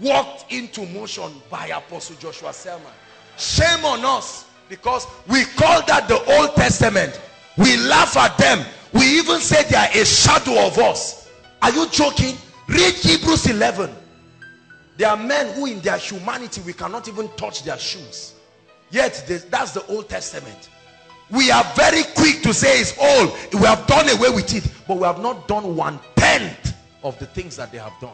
Speaker 2: walked into motion by Apostle Joshua Selman. Shame on us because we call that the Old Testament. We laugh at them. We even say they are a shadow of us. Are you joking? Read Hebrews 11. There are men who in their humanity we cannot even touch their shoes. Yet that's the Old Testament. We are very quick to say it's old. We have done away with it. But we have not done one tenth of the things that they have done.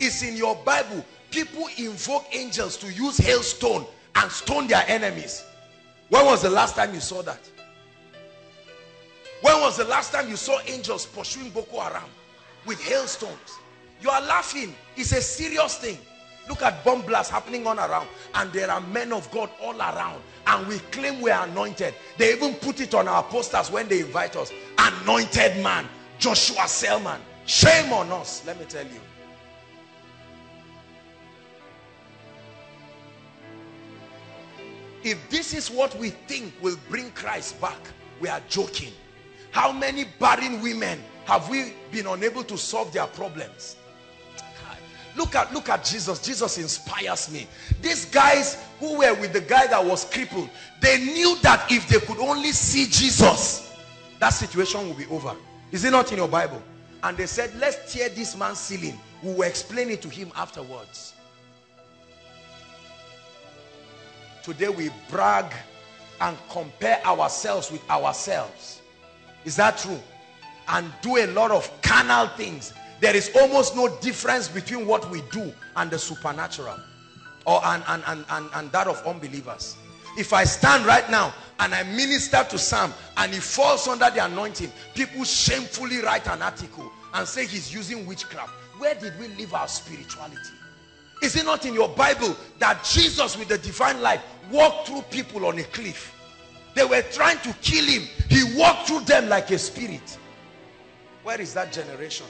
Speaker 2: It's in your Bible. People invoke angels to use hailstone and stone their enemies. When was the last time you saw that? When was the last time you saw angels pursuing Boko Haram with hailstones? You are laughing. It's a serious thing. Look at bomb blasts happening on around. And there are men of God all around. And we claim we are anointed. They even put it on our posters when they invite us. Anointed man. Joshua Selman. Shame on us. Let me tell you. If this is what we think will bring Christ back, we are joking. How many barren women have we been unable to solve their problems? Look at, look at Jesus. Jesus inspires me. These guys who were with the guy that was crippled, they knew that if they could only see Jesus, that situation will be over. Is it not in your Bible? And they said, let's tear this man's ceiling. We will explain it to him afterwards. Today we brag and compare ourselves with ourselves. Is that true? And do a lot of carnal things there is almost no difference between what we do and the supernatural or and, and, and, and, and that of unbelievers. If I stand right now and I minister to Sam and he falls under the anointing people shamefully write an article and say he's using witchcraft. Where did we leave our spirituality? Is it not in your Bible that Jesus with the divine light walked through people on a cliff? They were trying to kill him. He walked through them like a spirit. Where is that generation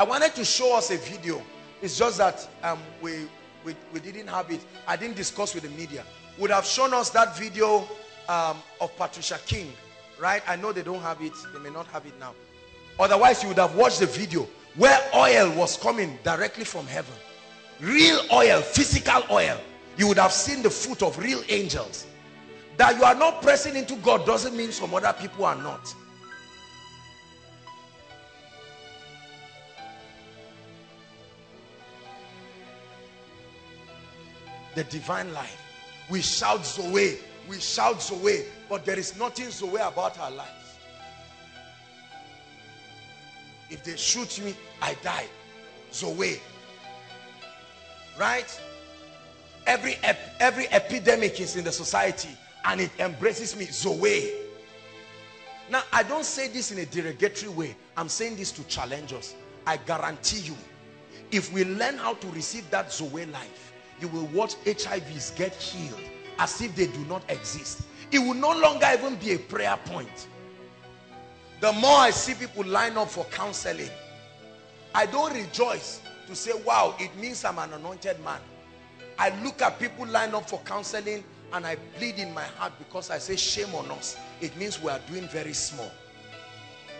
Speaker 2: I wanted to show us a video. It's just that um, we, we, we didn't have it. I didn't discuss with the media. Would have shown us that video um, of Patricia King, right? I know they don't have it. They may not have it now. Otherwise, you would have watched the video where oil was coming directly from heaven. Real oil, physical oil. You would have seen the foot of real angels. That you are not pressing into God doesn't mean some other people are not. The divine life. We shout Zoe, we shout Zoe, but there is nothing Zoe about our lives. If they shoot me, I die. Zoe. Right? Every, ep every epidemic is in the society and it embraces me. Zoe. Now, I don't say this in a derogatory way. I'm saying this to challenge us. I guarantee you, if we learn how to receive that Zoe life, you will watch HIVs get healed as if they do not exist. It will no longer even be a prayer point. The more I see people line up for counseling, I don't rejoice to say, wow, it means I'm an anointed man. I look at people line up for counseling and I bleed in my heart because I say, shame on us. It means we are doing very small.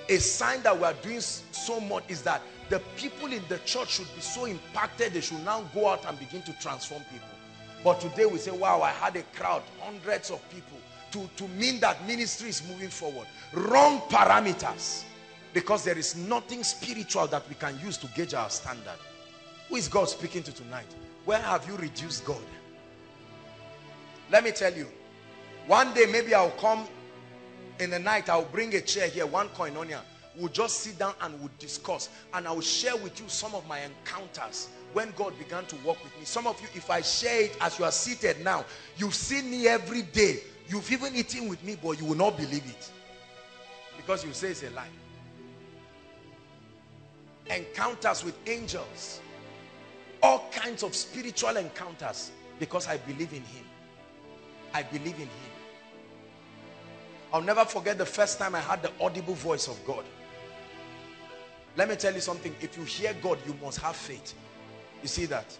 Speaker 2: A sign that we are doing so much is that the people in the church should be so impacted they should now go out and begin to transform people. But today we say wow i had a crowd hundreds of people to to mean that ministry is moving forward. Wrong parameters because there is nothing spiritual that we can use to gauge our standard. Who is god speaking to tonight? Where have you reduced god? Let me tell you one day maybe i'll come in the night i'll bring a chair here one koinonia we'll just sit down and we'll discuss and I will share with you some of my encounters when God began to work with me. Some of you, if I share it as you are seated now, you've seen me every day. You've even eaten with me, but you will not believe it. Because you say it's a lie. Encounters with angels. All kinds of spiritual encounters because I believe in him. I believe in him. I'll never forget the first time I heard the audible voice of God. Let me tell you something. If you hear God, you must have faith. You see that?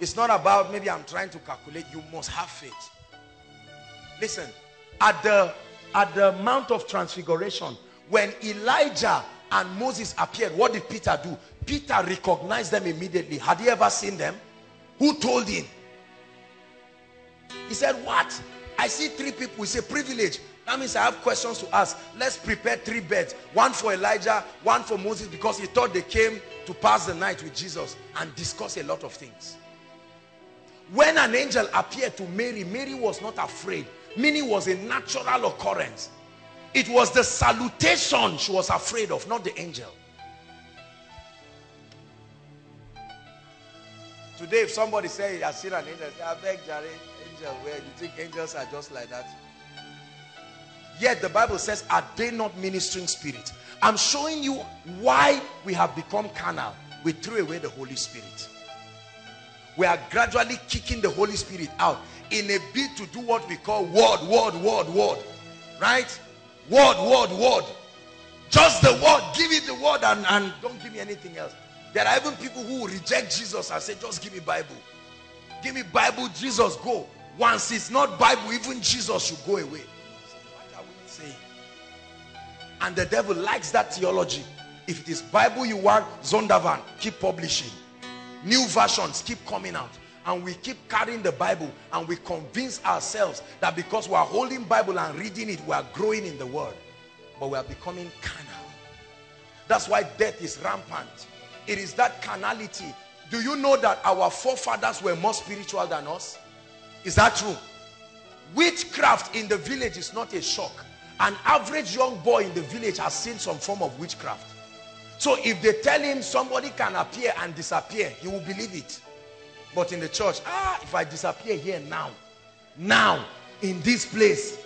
Speaker 2: It's not about maybe I'm trying to calculate. You must have faith. Listen, at the, at the Mount of Transfiguration, when Elijah and Moses appeared, what did Peter do? Peter recognized them immediately. Had he ever seen them? Who told him? He said, what? I see three people. It's a privilege. That means I have questions to ask. Let's prepare three beds. One for Elijah, one for Moses because he thought they came to pass the night with Jesus and discuss a lot of things. When an angel appeared to Mary, Mary was not afraid. Meaning was a natural occurrence. It was the salutation she was afraid of, not the angel. Today, if somebody says, you have seen an angel, I beg Jerry, angel, where you think angels are just like that? Yet the Bible says, are they not ministering spirits? I'm showing you why we have become carnal. We threw away the Holy Spirit. We are gradually kicking the Holy Spirit out in a bid to do what we call word, word, word, word. Right? Word, word, word. Just the word. Give it the word and, and don't give me anything else. There are even people who reject Jesus and say, just give me Bible. Give me Bible, Jesus, go. Once it's not Bible, even Jesus should go away. And the devil likes that theology. If it is Bible you want, Zondervan, keep publishing. New versions keep coming out. And we keep carrying the Bible and we convince ourselves that because we are holding Bible and reading it, we are growing in the word. But we are becoming carnal. That's why death is rampant. It is that carnality. Do you know that our forefathers were more spiritual than us? Is that true? Witchcraft in the village is not a shock. An average young boy in the village has seen some form of witchcraft. So if they tell him somebody can appear and disappear, he will believe it. But in the church, ah, if I disappear here now, now, in this place,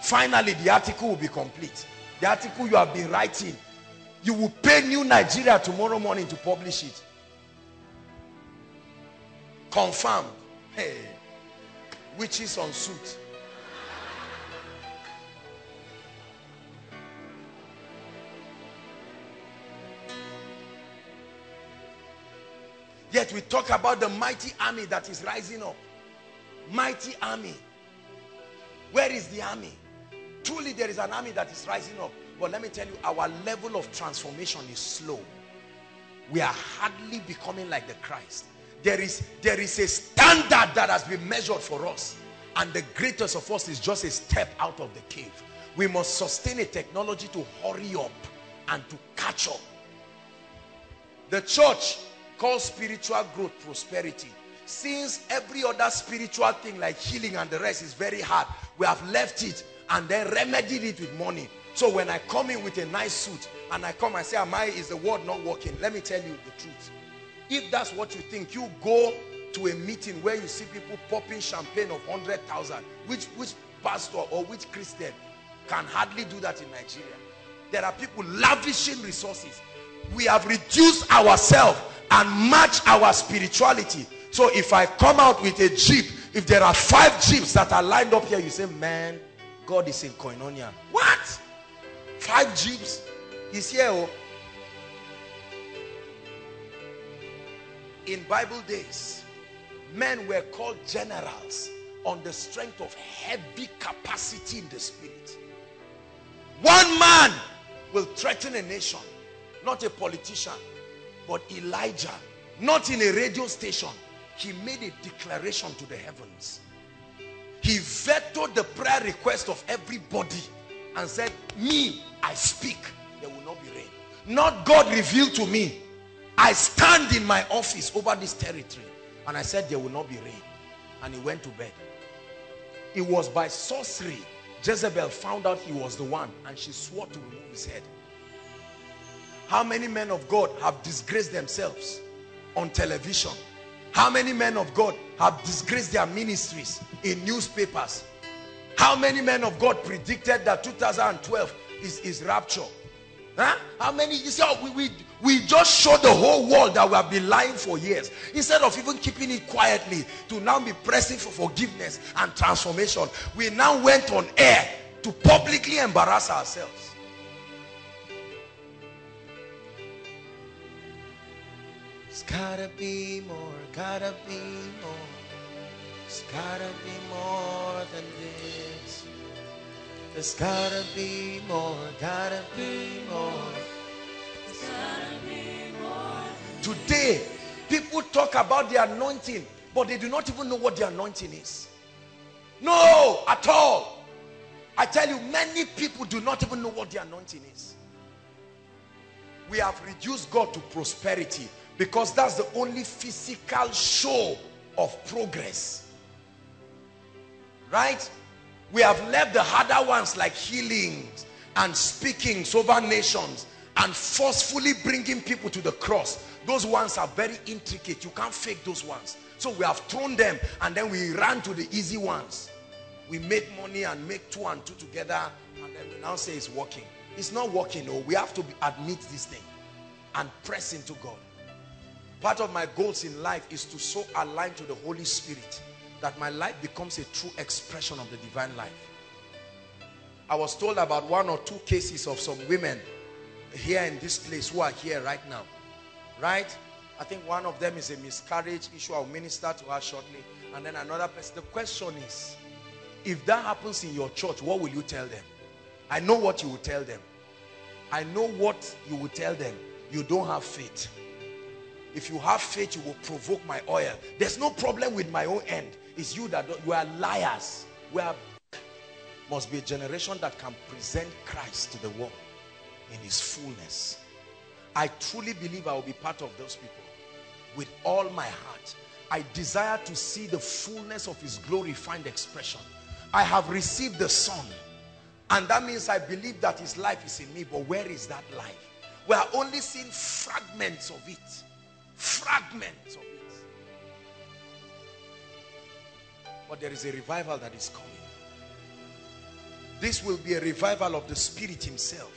Speaker 2: finally the article will be complete. The article you have been writing, you will pay New Nigeria tomorrow morning to publish it. Confirmed. Hey, witches on suit. Yet we talk about the mighty army that is rising up. Mighty army. Where is the army? Truly there is an army that is rising up. But let me tell you, our level of transformation is slow. We are hardly becoming like the Christ. There is, there is a standard that has been measured for us. And the greatest of us is just a step out of the cave. We must sustain a technology to hurry up and to catch up. The church called spiritual growth prosperity. Since every other spiritual thing like healing and the rest is very hard we have left it and then remedied it with money. So when i come in with a nice suit and i come and say am i is the word not working? Let me tell you the truth. If that's what you think you go to a meeting where you see people popping champagne of 100,000 which which pastor or which christian can hardly do that in nigeria. There are people lavishing resources we have reduced ourselves and match our spirituality. So if I come out with a jeep, if there are five jeeps that are lined up here, you say, man, God is in Koinonia. What? Five jeeps? He's here. Oh. In Bible days, men were called generals on the strength of heavy capacity in the spirit. One man will threaten a nation, not a politician. But Elijah, not in a radio station, he made a declaration to the heavens. He vetoed the prayer request of everybody and said, me, I speak, there will not be rain. Not God revealed to me. I stand in my office over this territory. And I said, there will not be rain. And he went to bed. It was by sorcery. Jezebel found out he was the one and she swore to remove his head. How many men of God have disgraced themselves on television? How many men of God have disgraced their ministries in newspapers? How many men of God predicted that 2012 is, is rapture? Huh? How many? You see, oh, we, we, we just showed the whole world that we have been lying for years. Instead of even keeping it quietly to now be pressing for forgiveness and transformation, we now went on air to publicly embarrass ourselves. It's gotta be more, gotta be more. It's gotta be more than this. There's gotta be more, gotta be more. There's gotta be more. Today, people talk about the anointing, but they do not even know what the anointing is. No, at all. I tell you, many people do not even know what the anointing is. We have reduced God to prosperity because that's the only physical show of progress. Right? We have left the harder ones like healings and speakings over nations and forcefully bringing people to the cross. those ones are very intricate you can't fake those ones so we have thrown them and then we ran to the easy ones we made money and make two and two together and then we now say it's working it's not working no we have to admit this thing and press into God part of my goals in life is to so align to the Holy Spirit that my life becomes a true expression of the divine life. I was told about one or two cases of some women here in this place who are here right now. Right? I think one of them is a miscarriage issue. I'll minister to her shortly. And then another person. The question is if that happens in your church what will you tell them? I know what you will tell them. I know what you will tell them. You don't have faith if you have faith you will provoke my oil. There's no problem with my own end. It's you that you are liars. We are must be a generation that can present Christ to the world in his fullness. I truly believe I will be part of those people. With all my heart. I desire to see the fullness of his glory find expression. I have received the son. And that means I believe that his life is in me but where is that life? We are only seeing fragments of it fragments of it. But there is a revival that is coming. This will be a revival of the spirit himself.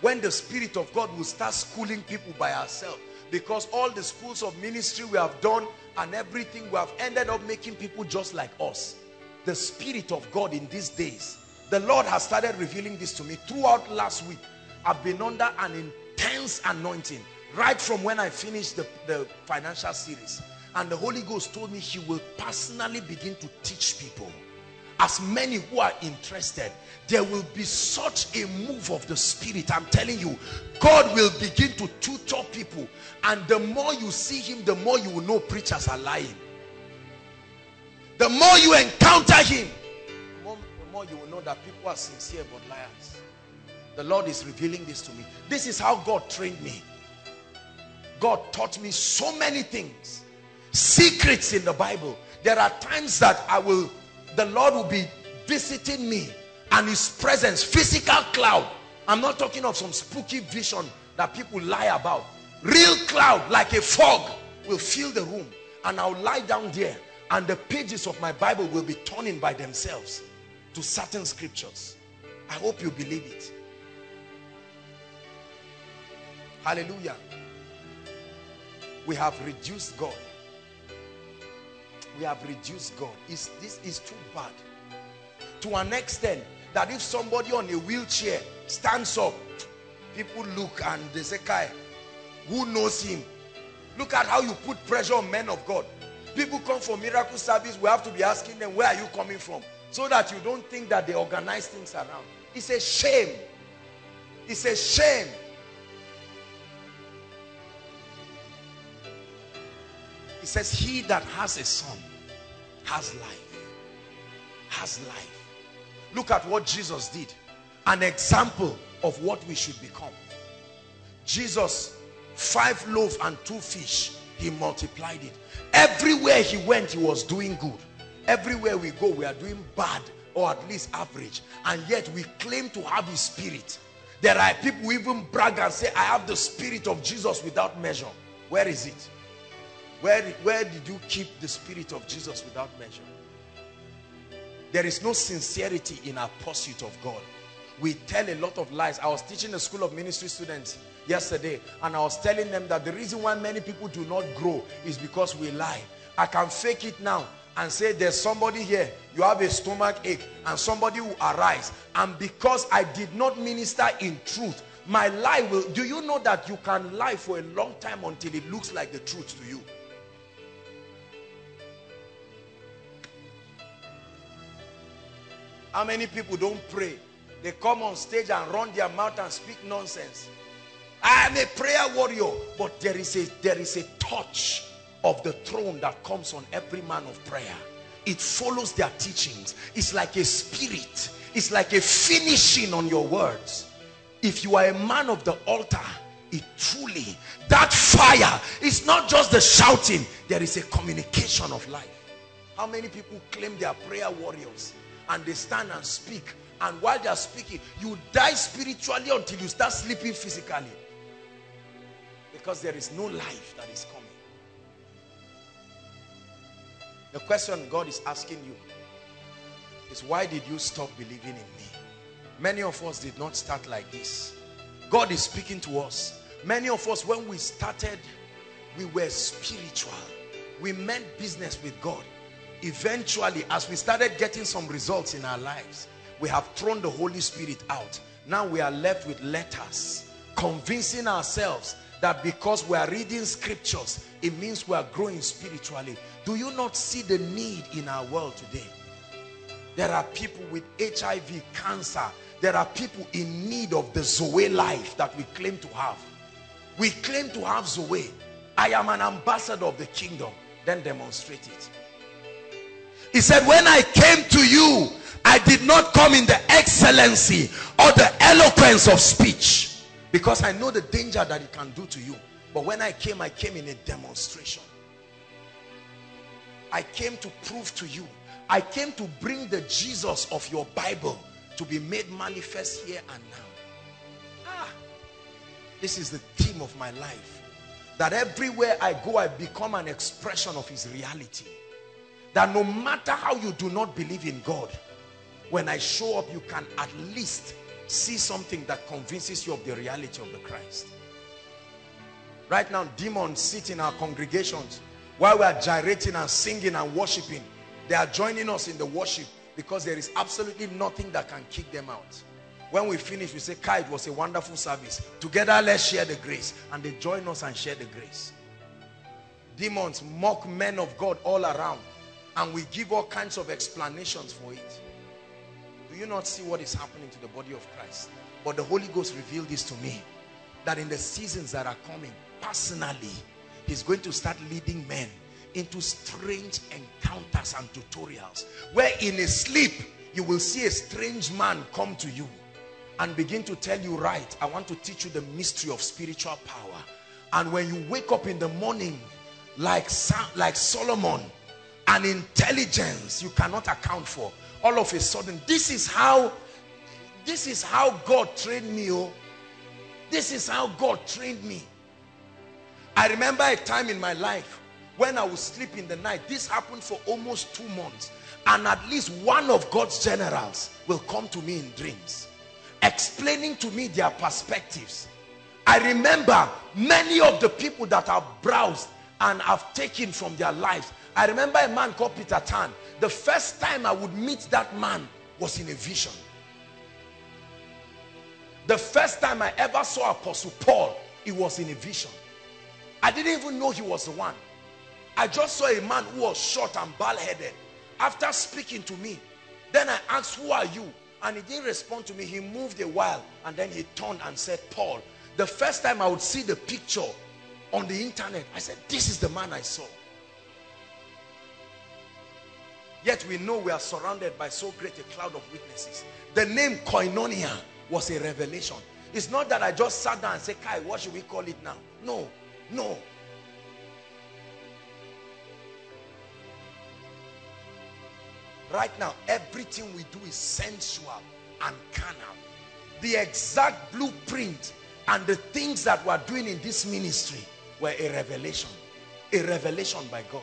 Speaker 2: When the spirit of God will start schooling people by ourselves because all the schools of ministry we have done and everything we have ended up making people just like us. The spirit of God in these days the Lord has started revealing this to me throughout last week. I've been under an intense anointing right from when I finished the, the financial series. And the Holy Ghost told me he will personally begin to teach people. As many who are interested there will be such a move of the spirit. I'm telling you god will begin to tutor people. And the more you see him the more you will know preachers are lying. The more you encounter him the more, the more you will know that people are sincere but liars. The lord is revealing this to me. This is how god trained me god taught me so many things secrets in the bible there are times that i will the Lord will be visiting me and his presence, physical cloud. I'm not talking of some spooky vision that people lie about. Real cloud like a fog will fill the room and I'll lie down there and the pages of my Bible will be turning by themselves to certain scriptures. I hope you believe it. Hallelujah. We have reduced God we have reduced God. Is this is too bad. To an extent that if somebody on a wheelchair stands up, people look and they say, Kai, who knows him? Look at how you put pressure on men of God. People come for miracle service, we have to be asking them, where are you coming from? So that you don't think that they organize things around. It's a shame. It's a shame. Says, he that has a son has life has life. Look at what Jesus did an example of what we should become. Jesus five loaves and two fish he multiplied it. Everywhere he went he was doing good. Everywhere we go we are doing bad or at least average. And yet we claim to have his spirit. There are people who even brag and say I have the spirit of Jesus without measure. Where is it where, where did you keep the spirit of Jesus without measure? There is no sincerity in our pursuit of God. We tell a lot of lies. I was teaching a school of ministry students yesterday and I was telling them that the reason why many people do not grow is because we lie. I can fake it now and say there's somebody here you have a stomach ache and somebody will arise and because I did not minister in truth my lie will do you know that you can lie for a long time until it looks like the truth to you How many people don't pray? They come on stage and run their mouth and speak nonsense. I am a prayer warrior. But there is a, there is a touch of the throne that comes on every man of prayer. It follows their teachings. It's like a spirit. It's like a finishing on your words. If you are a man of the altar, it truly, that fire is not just the shouting. There is a communication of life. How many people claim they are prayer warriors? And they stand and speak and while they are speaking you die spiritually until you start sleeping physically Because there is no life that is coming. The question God is asking you is why did you stop believing in me? Many of us did not start like this. God is speaking to us. Many of us, when we started, we were spiritual. We meant business with God. Eventually, as we started getting some results in our lives, we have thrown the Holy Spirit out. Now we are left with letters, convincing ourselves that because we are reading scriptures, it means we are growing spiritually. Do you not see the need in our world today? There are people with HIV, cancer. There are people in need of the Zoe life that we claim to have. We claim to have Zoe. I am an ambassador of the kingdom. Then demonstrate it. He said, when I came to you, I did not come in the excellency or the eloquence of speech because I know the danger that it can do to you. But when I came, I came in a demonstration. I came to prove to you. I came to bring the Jesus of your Bible to be made manifest here and now. Ah, this is the theme of my life. That everywhere I go, I become an expression of his reality. That no matter how you do not believe in God, when I show up, you can at least see something that convinces you of the reality of the Christ. Right now, demons sit in our congregations while we are gyrating and singing and worshiping. They are joining us in the worship because there is absolutely nothing that can kick them out. When we finish, we say, Kai, it was a wonderful service. Together, let's share the grace. And they join us and share the grace. Demons mock men of God all around. And we give all kinds of explanations for it. Do you not see what is happening to the body of Christ? But the Holy Ghost revealed this to me. That in the seasons that are coming, personally, he's going to start leading men into strange encounters and tutorials. Where in a sleep, you will see a strange man come to you and begin to tell you, right, I want to teach you the mystery of spiritual power. And when you wake up in the morning, like, like Solomon, an intelligence you cannot account for. All of a sudden this is how this is how God trained me oh. This is how God trained me. I remember a time in my life when I would sleep in the night. This happened for almost two months. And at least one of God's generals will come to me in dreams explaining to me their perspectives. I remember many of the people that I've browsed and have taken from their lives I remember a man called Peter Tan. The first time I would meet that man was in a vision. The first time I ever saw Apostle Paul, it was in a vision. I didn't even know he was the one. I just saw a man who was short and bald-headed. After speaking to me, then I asked, who are you? And he didn't respond to me. He moved a while and then he turned and said, Paul. The first time I would see the picture on the internet, I said, this is the man I saw. Yet we know we are surrounded by so great a cloud of witnesses. The name Koinonia was a revelation. It's not that I just sat down and said, Kai, what should we call it now? No, no. Right now, everything we do is sensual and carnal. The exact blueprint and the things that we're doing in this ministry were a revelation. A revelation by God.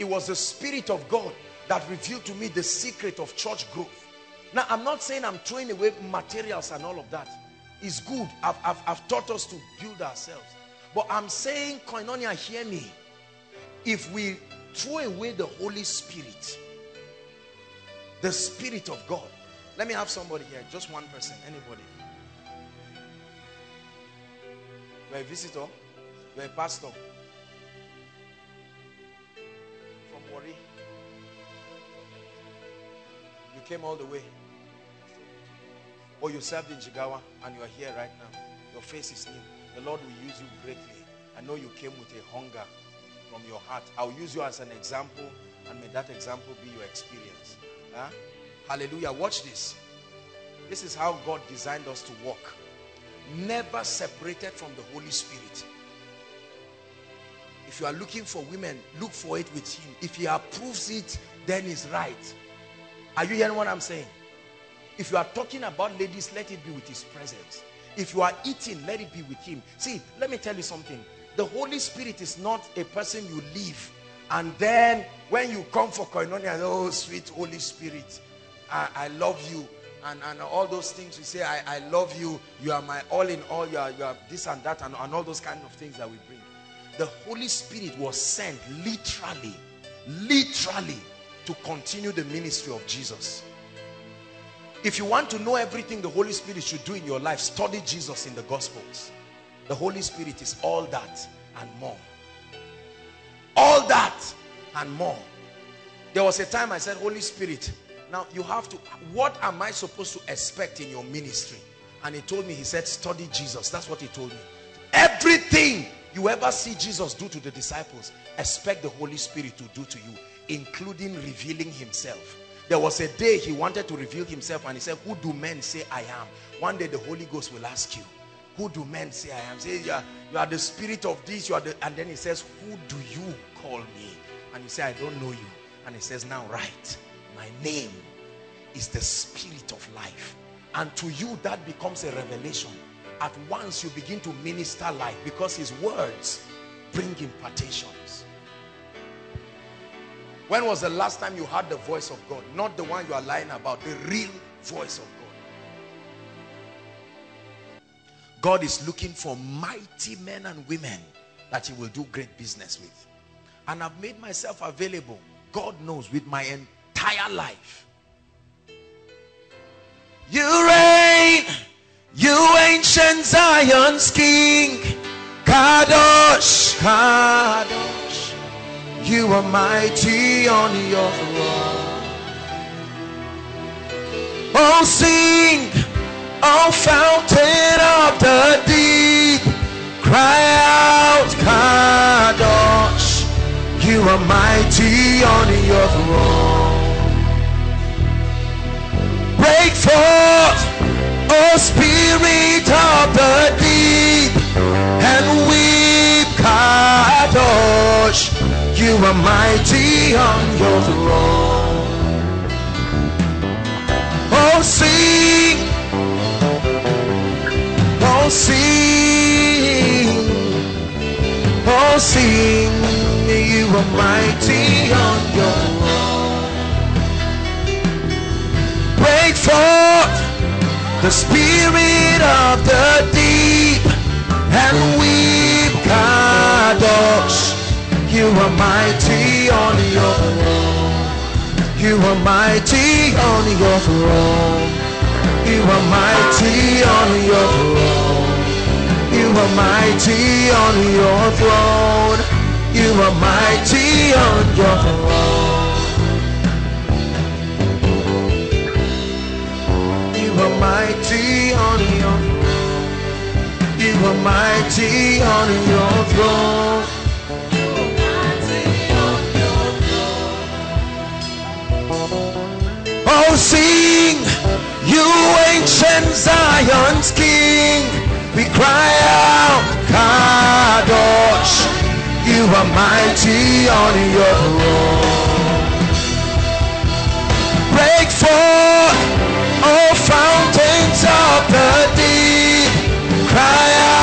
Speaker 2: It was the Spirit of God that revealed to me the secret of church growth. Now, I'm not saying I'm throwing away materials and all of that. It's good. I've, I've, I've taught us to build ourselves. But I'm saying, Koinonia, hear me. If we throw away the Holy Spirit, the Spirit of God. Let me have somebody here, just one person, anybody. You're a visitor, you're a pastor, You came all the way. Or you served in Jigawa and you are here right now. Your face is new. The Lord will use you greatly. I know you came with a hunger from your heart. I'll use you as an example and may that example be your experience. Huh? Hallelujah. Watch this. This is how God designed us to walk. Never separated from the Holy Spirit. If you are looking for women, look for it with him. If he approves it, then it's right. Are you hearing what I'm saying? If you are talking about ladies, let it be with his presence. If you are eating, let it be with him. See, let me tell you something. The Holy Spirit is not a person you leave. And then when you come for koinonia, oh, sweet Holy Spirit, I, I love you. And, and all those things we say, I, I love you. You are my all in all. You are, you are this and that and, and all those kind of things that we bring. The Holy Spirit was sent literally, literally to continue the ministry of Jesus. If you want to know everything the Holy Spirit should do in your life, study Jesus in the Gospels. The Holy Spirit is all that and more. All that and more. There was a time I said, Holy Spirit, now you have to, what am I supposed to expect in your ministry? And he told me, he said, study Jesus. That's what he told me. Everything you ever see Jesus do to the disciples, expect the Holy Spirit to do to you, including revealing himself. There was a day he wanted to reveal himself and he said, who do men say I am? One day the Holy Ghost will ask you, who do men say I am? Say, you are, you are the spirit of this, you are the, and then he says, who do you call me? And you say, I don't know you. And he says, now write, my name is the spirit of life. And to you that becomes a revelation. At once you begin to minister life because his words bring impartations. When was the last time you heard the voice of God? Not the one you are lying about, the real voice of God. God is looking for mighty men and women that he will do great business with. And I've made myself available, God knows, with my entire life. You reign, you ancient Zion's king, Kadosh, Kadosh. You are mighty on your throne. Oh, sing, oh, fountain of the deep. Cry out, Kadosh. You are mighty on your throne. Break forth, oh, spirit of the deep, and weep, Kadosh. You are mighty on your throne. Oh, sing. Oh, sing. Oh, sing. You are mighty on your throne. Break forth the spirit of the deep and weep, Kadosh. You are mighty on your throne. You are mighty on your throne. You are mighty on your throne. You are mighty on your throne. You are mighty on your throne. Are mighty on your. You are mighty on your throne. Oh, sing, you ancient Zion's King. We cry out, Kadosh. You are mighty on your throne. Break forth, fountains of the deep. Cry out.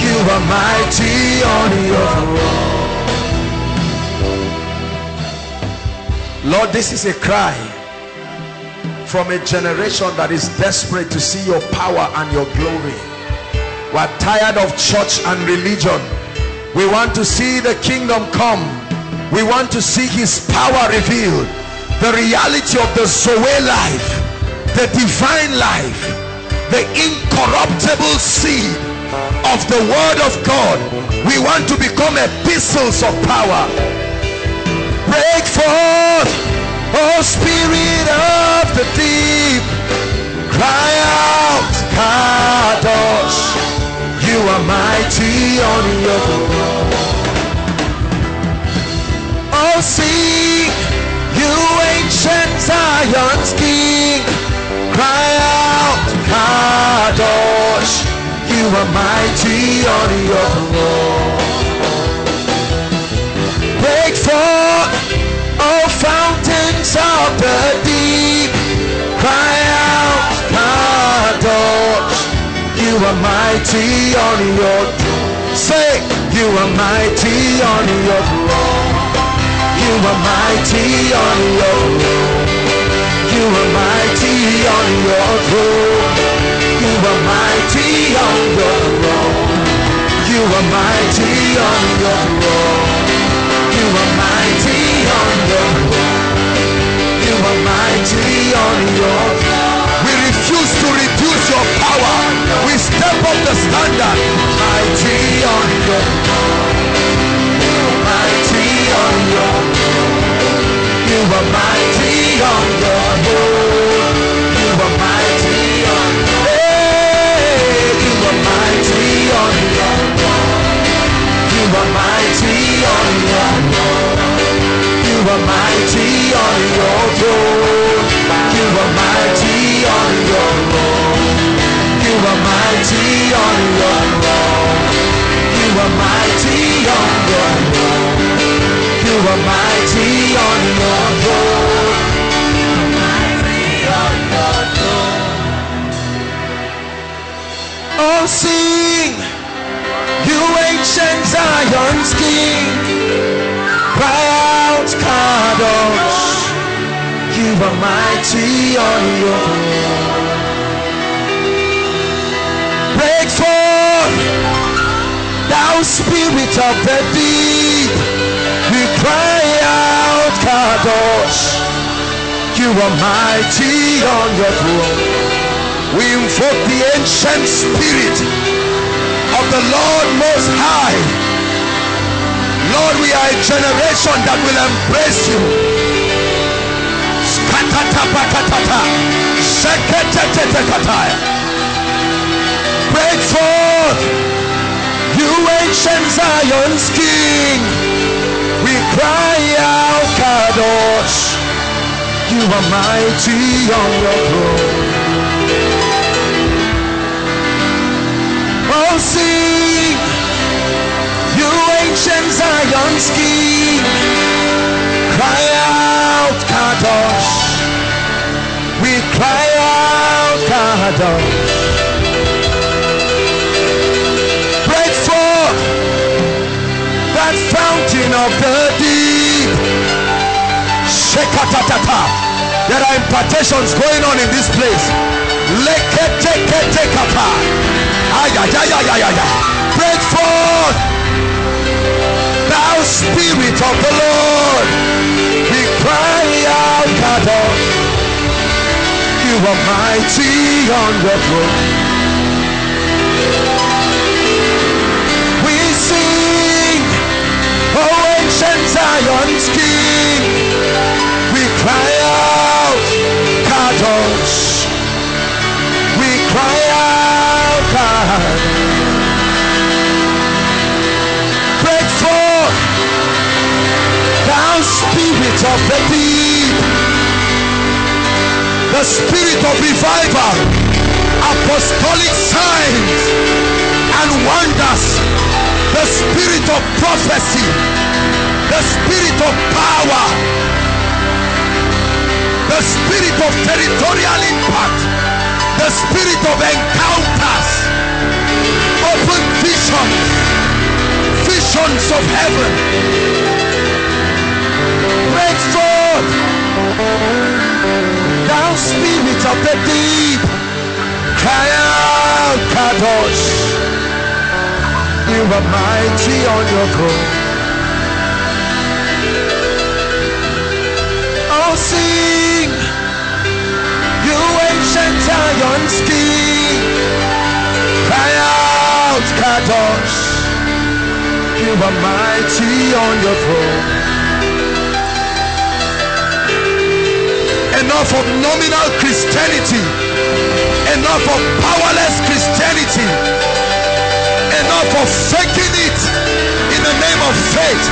Speaker 2: You are mighty on your throne. Lord, this is a cry from a generation that is desperate to see your power and your glory. We're tired of church and religion. We want to see the kingdom come. We want to see his power revealed. The reality of the Zoe life, the divine life, the incorruptible seed of the word of God. We want to become epistles of power break forth, oh Spirit of the deep. Cry out, Kadosh, you are mighty on your throne. Oh, sing, you ancient Zion's king, cry out, Kadosh. You are mighty on your throne. Break forth, O fountains of the deep, cry out, Kadosh. You are mighty on your throne. Say, you are mighty on your throne. You are mighty on your throne. You are mighty on your throne. You are mighty on your throne. You are mighty on your throne. You are mighty on your throne. You are mighty on your throne. We refuse to reduce your power. We step up the standard. Mighty on your throne. Mighty on your throne. You are mighty on Hey, you are mighty on your. You are mighty on your throne. You are mighty on your throne. You are mighty on your throne. You are mighty on your throne. You are mighty on your throne. Are mighty on your throne. Oh, sing, you ancient Zion's King. Cry out, Kadosh. You are mighty on your throne. Break forth, thou spirit of the deep. Cry out, Kadosh. You are mighty on your throne. We invoke the ancient spirit of the Lord Most High. Lord, we are a generation that will embrace you. Break forth, you ancient Zion's King. Cry out, Kadosh. You are mighty on your throne. Oh, sing, you ancient Zion's King. Cry out, Kadosh. We cry out, Kadosh. That fountain of the deep. Shekatatata. There are impartations going on in this place. Leketeketekapa. Ayayayayaya. Break forth, thou spirit of the Lord. We cry out, Kadosh. You are mighty on the throne. Zion's King. We cry out, Kadosh. We cry out, God. Break forth, thou spirit of the deep, the spirit of revival, apostolic signs and wonders, the spirit of prophecy, the spirit of power, the spirit of territorial impact, the spirit of encounters, open visions, visions of heaven. Break forth, thou spirit of the deep, cry Kadosh. You are mighty on your throne. Ancient Zion's Cry out, Kadosh. You are mighty on your throne. Enough of nominal Christianity. Enough of powerless Christianity. Enough of faking it of faith.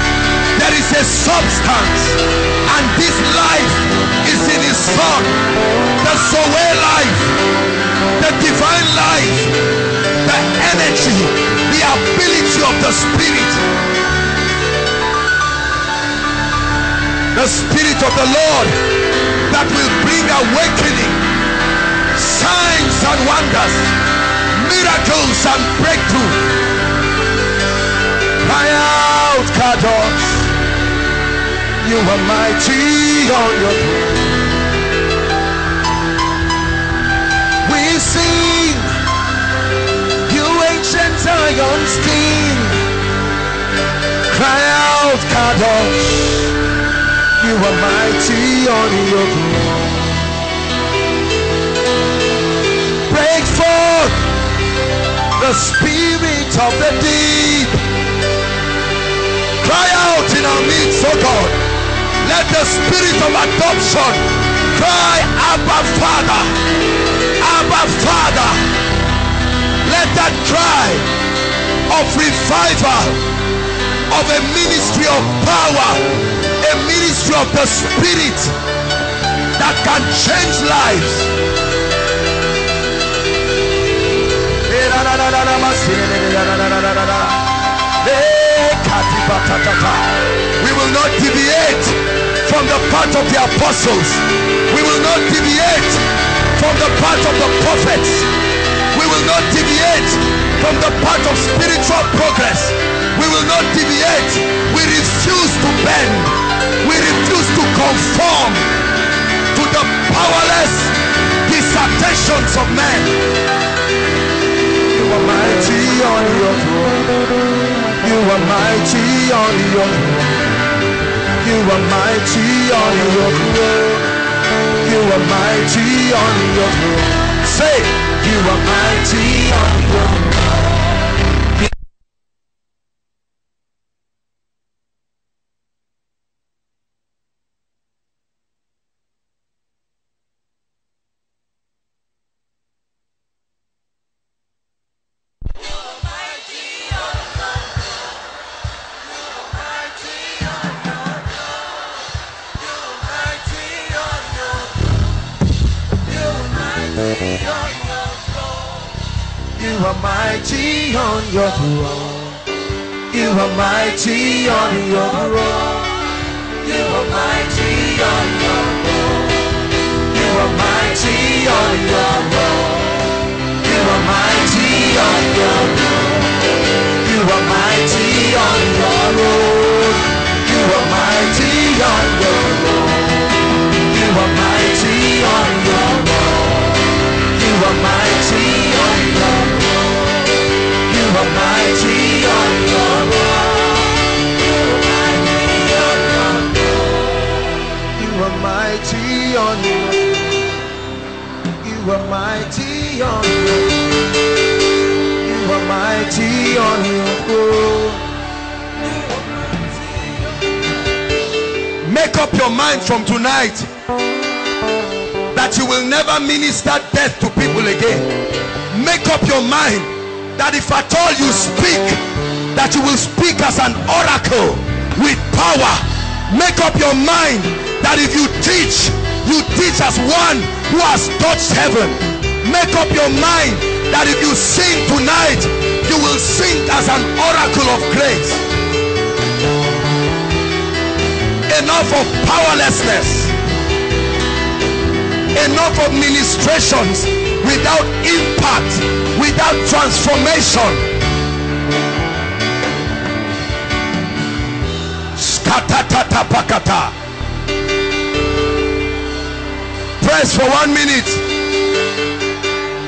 Speaker 2: There is a substance, and this life is in His Son. The Zoe life, the divine life, the energy, the ability of the Spirit. The Spirit of the Lord that will bring awakening, signs and wonders, miracles and breakthrough. Out, Kadosh. You are mighty on your throne. We sing, you ancient Zion's King. Cry out, Kadosh. You are mighty on your throne. Break forth the spirit of the deep. In our midst, oh God. Let the spirit of adoption cry, Abba Father, Abba Father. Let that cry of revival, of a ministry of power, a ministry of the spirit that can change lives. We will not deviate from the path of the apostles. We will not deviate from the path of the prophets. We will not deviate from the path of spiritual progress. We will not deviate. We refuse to bend. We refuse to conform to the powerless dissertations of men. You are mighty on your throne. You are mighty on your throne. You are mighty on your throne. You are mighty on your throne. Say, you are mighty on your throne. Tonight that you will never minister death to people again. Make up your mind that if at all you speak, that you will speak as an oracle with power. Make up your mind that if you teach, you teach as one who has touched heaven. Make up your mind that if you sing tonight, you will sing as an oracle of grace. Enough of powerlessness enough of ministrations without impact, without transformation. Press for one minute.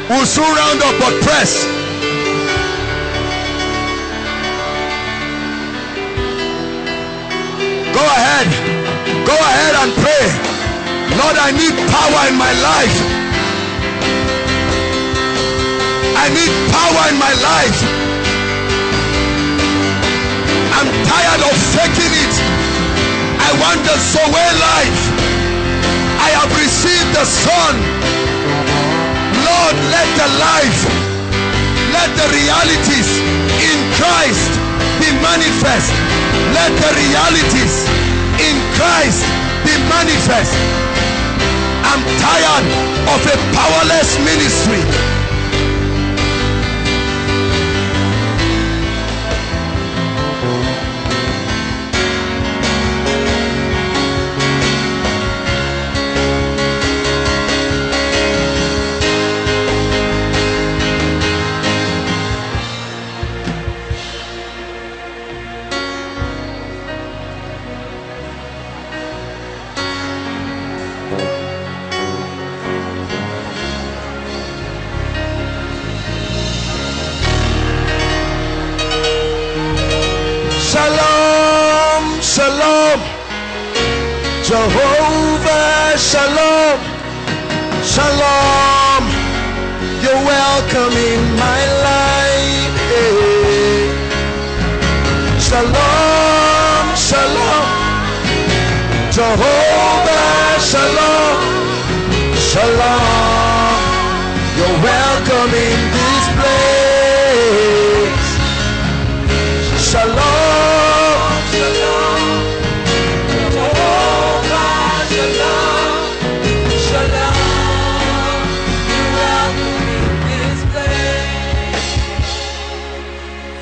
Speaker 2: We'll soon round up, but press. Go ahead. Go ahead and pray. Lord, I need power in my life. I need power in my life. I'm tired of faking it. I want the Zoe life. I have received the Son. Lord, let the life, let the realities in Christ be manifest. Let the realities in Christ be manifest. I'm tired of a powerless ministry. In this place. Shalom, Shalom.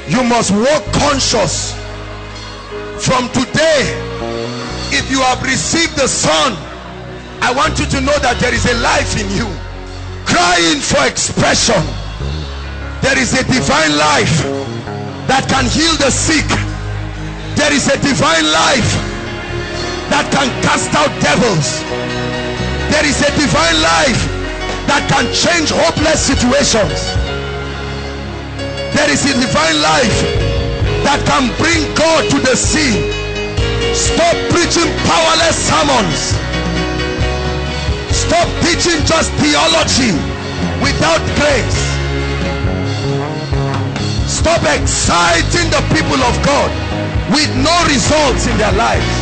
Speaker 2: You must walk conscious. From today, if you have received the Son, I want you to know that there is a life in you. Crying for expression. There is a divine life that can heal the sick. There is a divine life that can cast out devils. There is a divine life that can change hopeless situations. There is a divine life that can bring God to the sea. Stop preaching powerless sermons. Stop teaching just theology without grace. Stop exciting the people of God with no results in their lives.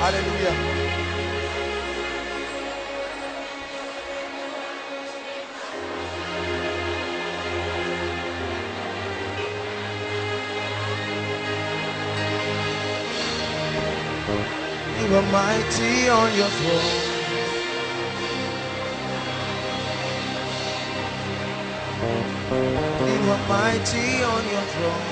Speaker 2: Hallelujah. On your throne. You are mighty on your throne.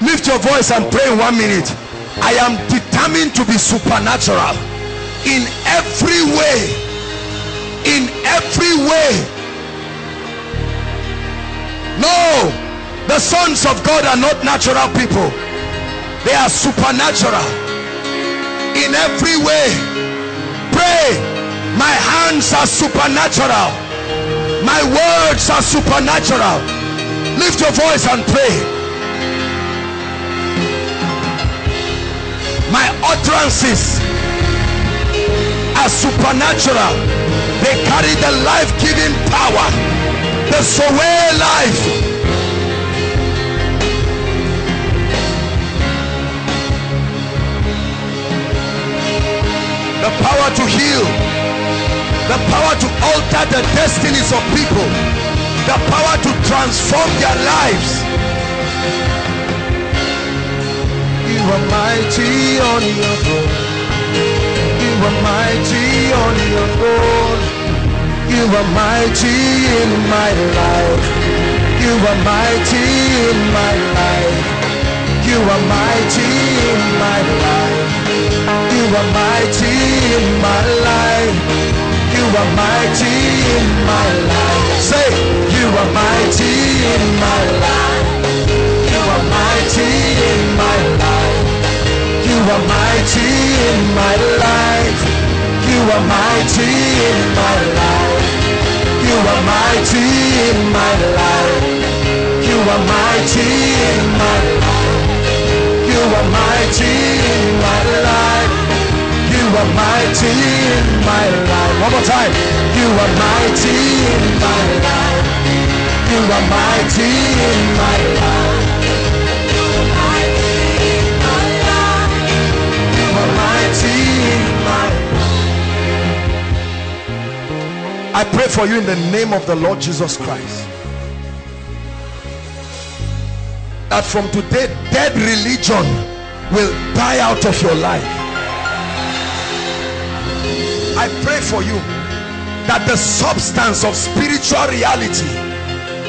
Speaker 2: Lift your voice and pray in one minute. I am determined to be supernatural in every way. In every way. No, the sons of God are not natural people, they are supernatural in every way. Pray, my hands are supernatural, my words are supernatural. Lift your voice and pray. my utterances are supernatural they carry the life-giving power the Zoe life the power to heal the power to alter the destinies of people the power to transform their lives You are mighty on your throne. You are mighty on your throne. You are mighty in my life. You are mighty in my life. You are mighty in my life. You are mighty in my life. You are mighty in my life. Say, you are mighty in my life. You are mighty in my life. You are mighty in my life. You are mighty in my life. You are mighty in my life. You are mighty in my life. You are mighty in my life. You are mighty in my life. One more time. You are mighty in my life. You are mighty in my life. You are mighty in my I pray for you in the name of the Lord Jesus Christ. That from today, dead religion will die out of your life. I pray for you that the substance of spiritual reality,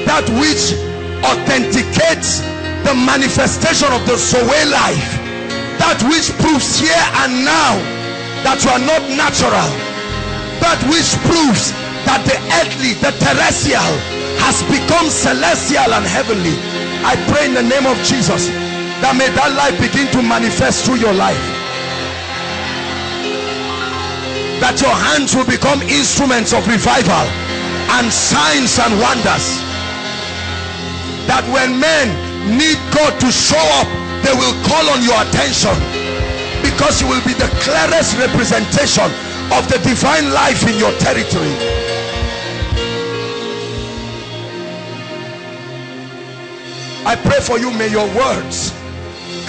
Speaker 2: that which authenticates the manifestation of the Zoe life, that which proves here and now that you are not natural, that which proves that the earthly, the terrestrial has become celestial and heavenly. I pray in the name of Jesus that may that life begin to manifest through your life. That your hands will become instruments of revival and signs and wonders. That when men need God to show up they will call on your attention because you will be the clearest representation of the divine life in your territory I pray for you. May your words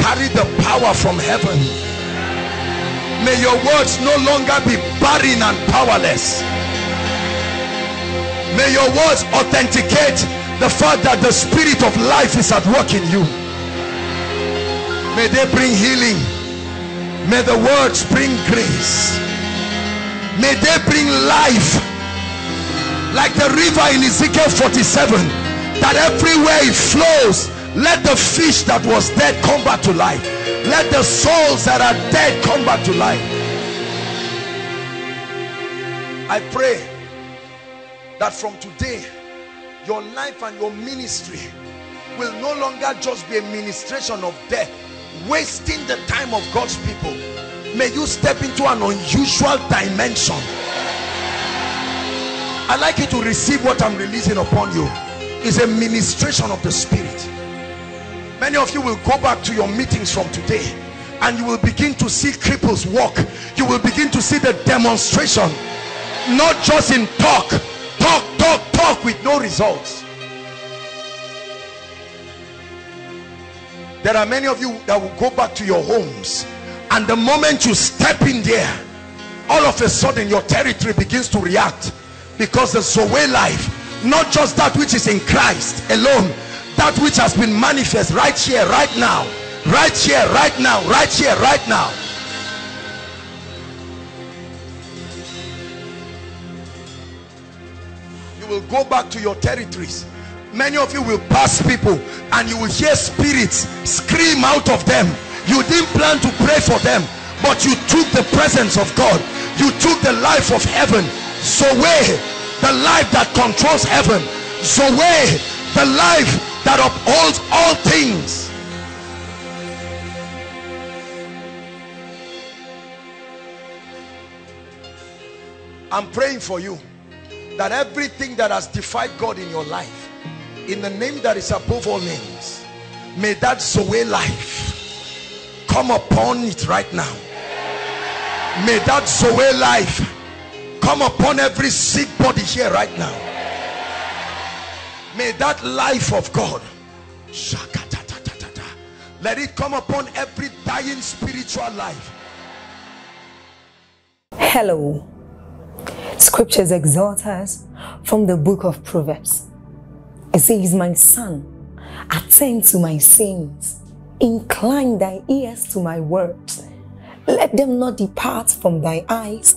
Speaker 2: carry the power from heaven. May your words no longer be barren and powerless. May your words authenticate the fact that the spirit of life is at work in you. May they bring healing. May the words bring grace. May they bring life. Like the river in Ezekiel 47 that everywhere it flows let the fish that was dead come back to life. Let the souls that are dead come back to life. I pray that from today your life and your ministry will no longer just be a ministration of death wasting the time of God's people. May you step into an unusual dimension. I'd like you to receive what I'm releasing upon you is a ministration of the spirit. Many of you will go back to your meetings from today and you will begin to see cripples walk. You will begin to see the demonstration. Not just in talk talk talk talk with no results. There are many of you that will go back to your homes and the moment you step in there all of a sudden your territory begins to react because the Zoe life not just that which is in Christ alone that which has been manifest right here right now right here right now right here right now. You will go back to your territories. Many of you will pass people and you will hear spirits scream out of them. You didn't plan to pray for them but you took the presence of God. You took the life of heaven. Zoe the life that controls heaven. Zoe the life that upholds all things. I'm praying for you that everything that has defied God in your life in the name that is above all names may that Zoe life come upon it right now. May that Zoe life come upon every sick body here right now may that life of God let it come upon every dying spiritual life
Speaker 1: Hello. Scriptures exhort us from the book of Proverbs. It says, My son, attend to my sayings, incline thy ears to my words, let them not depart from thy eyes,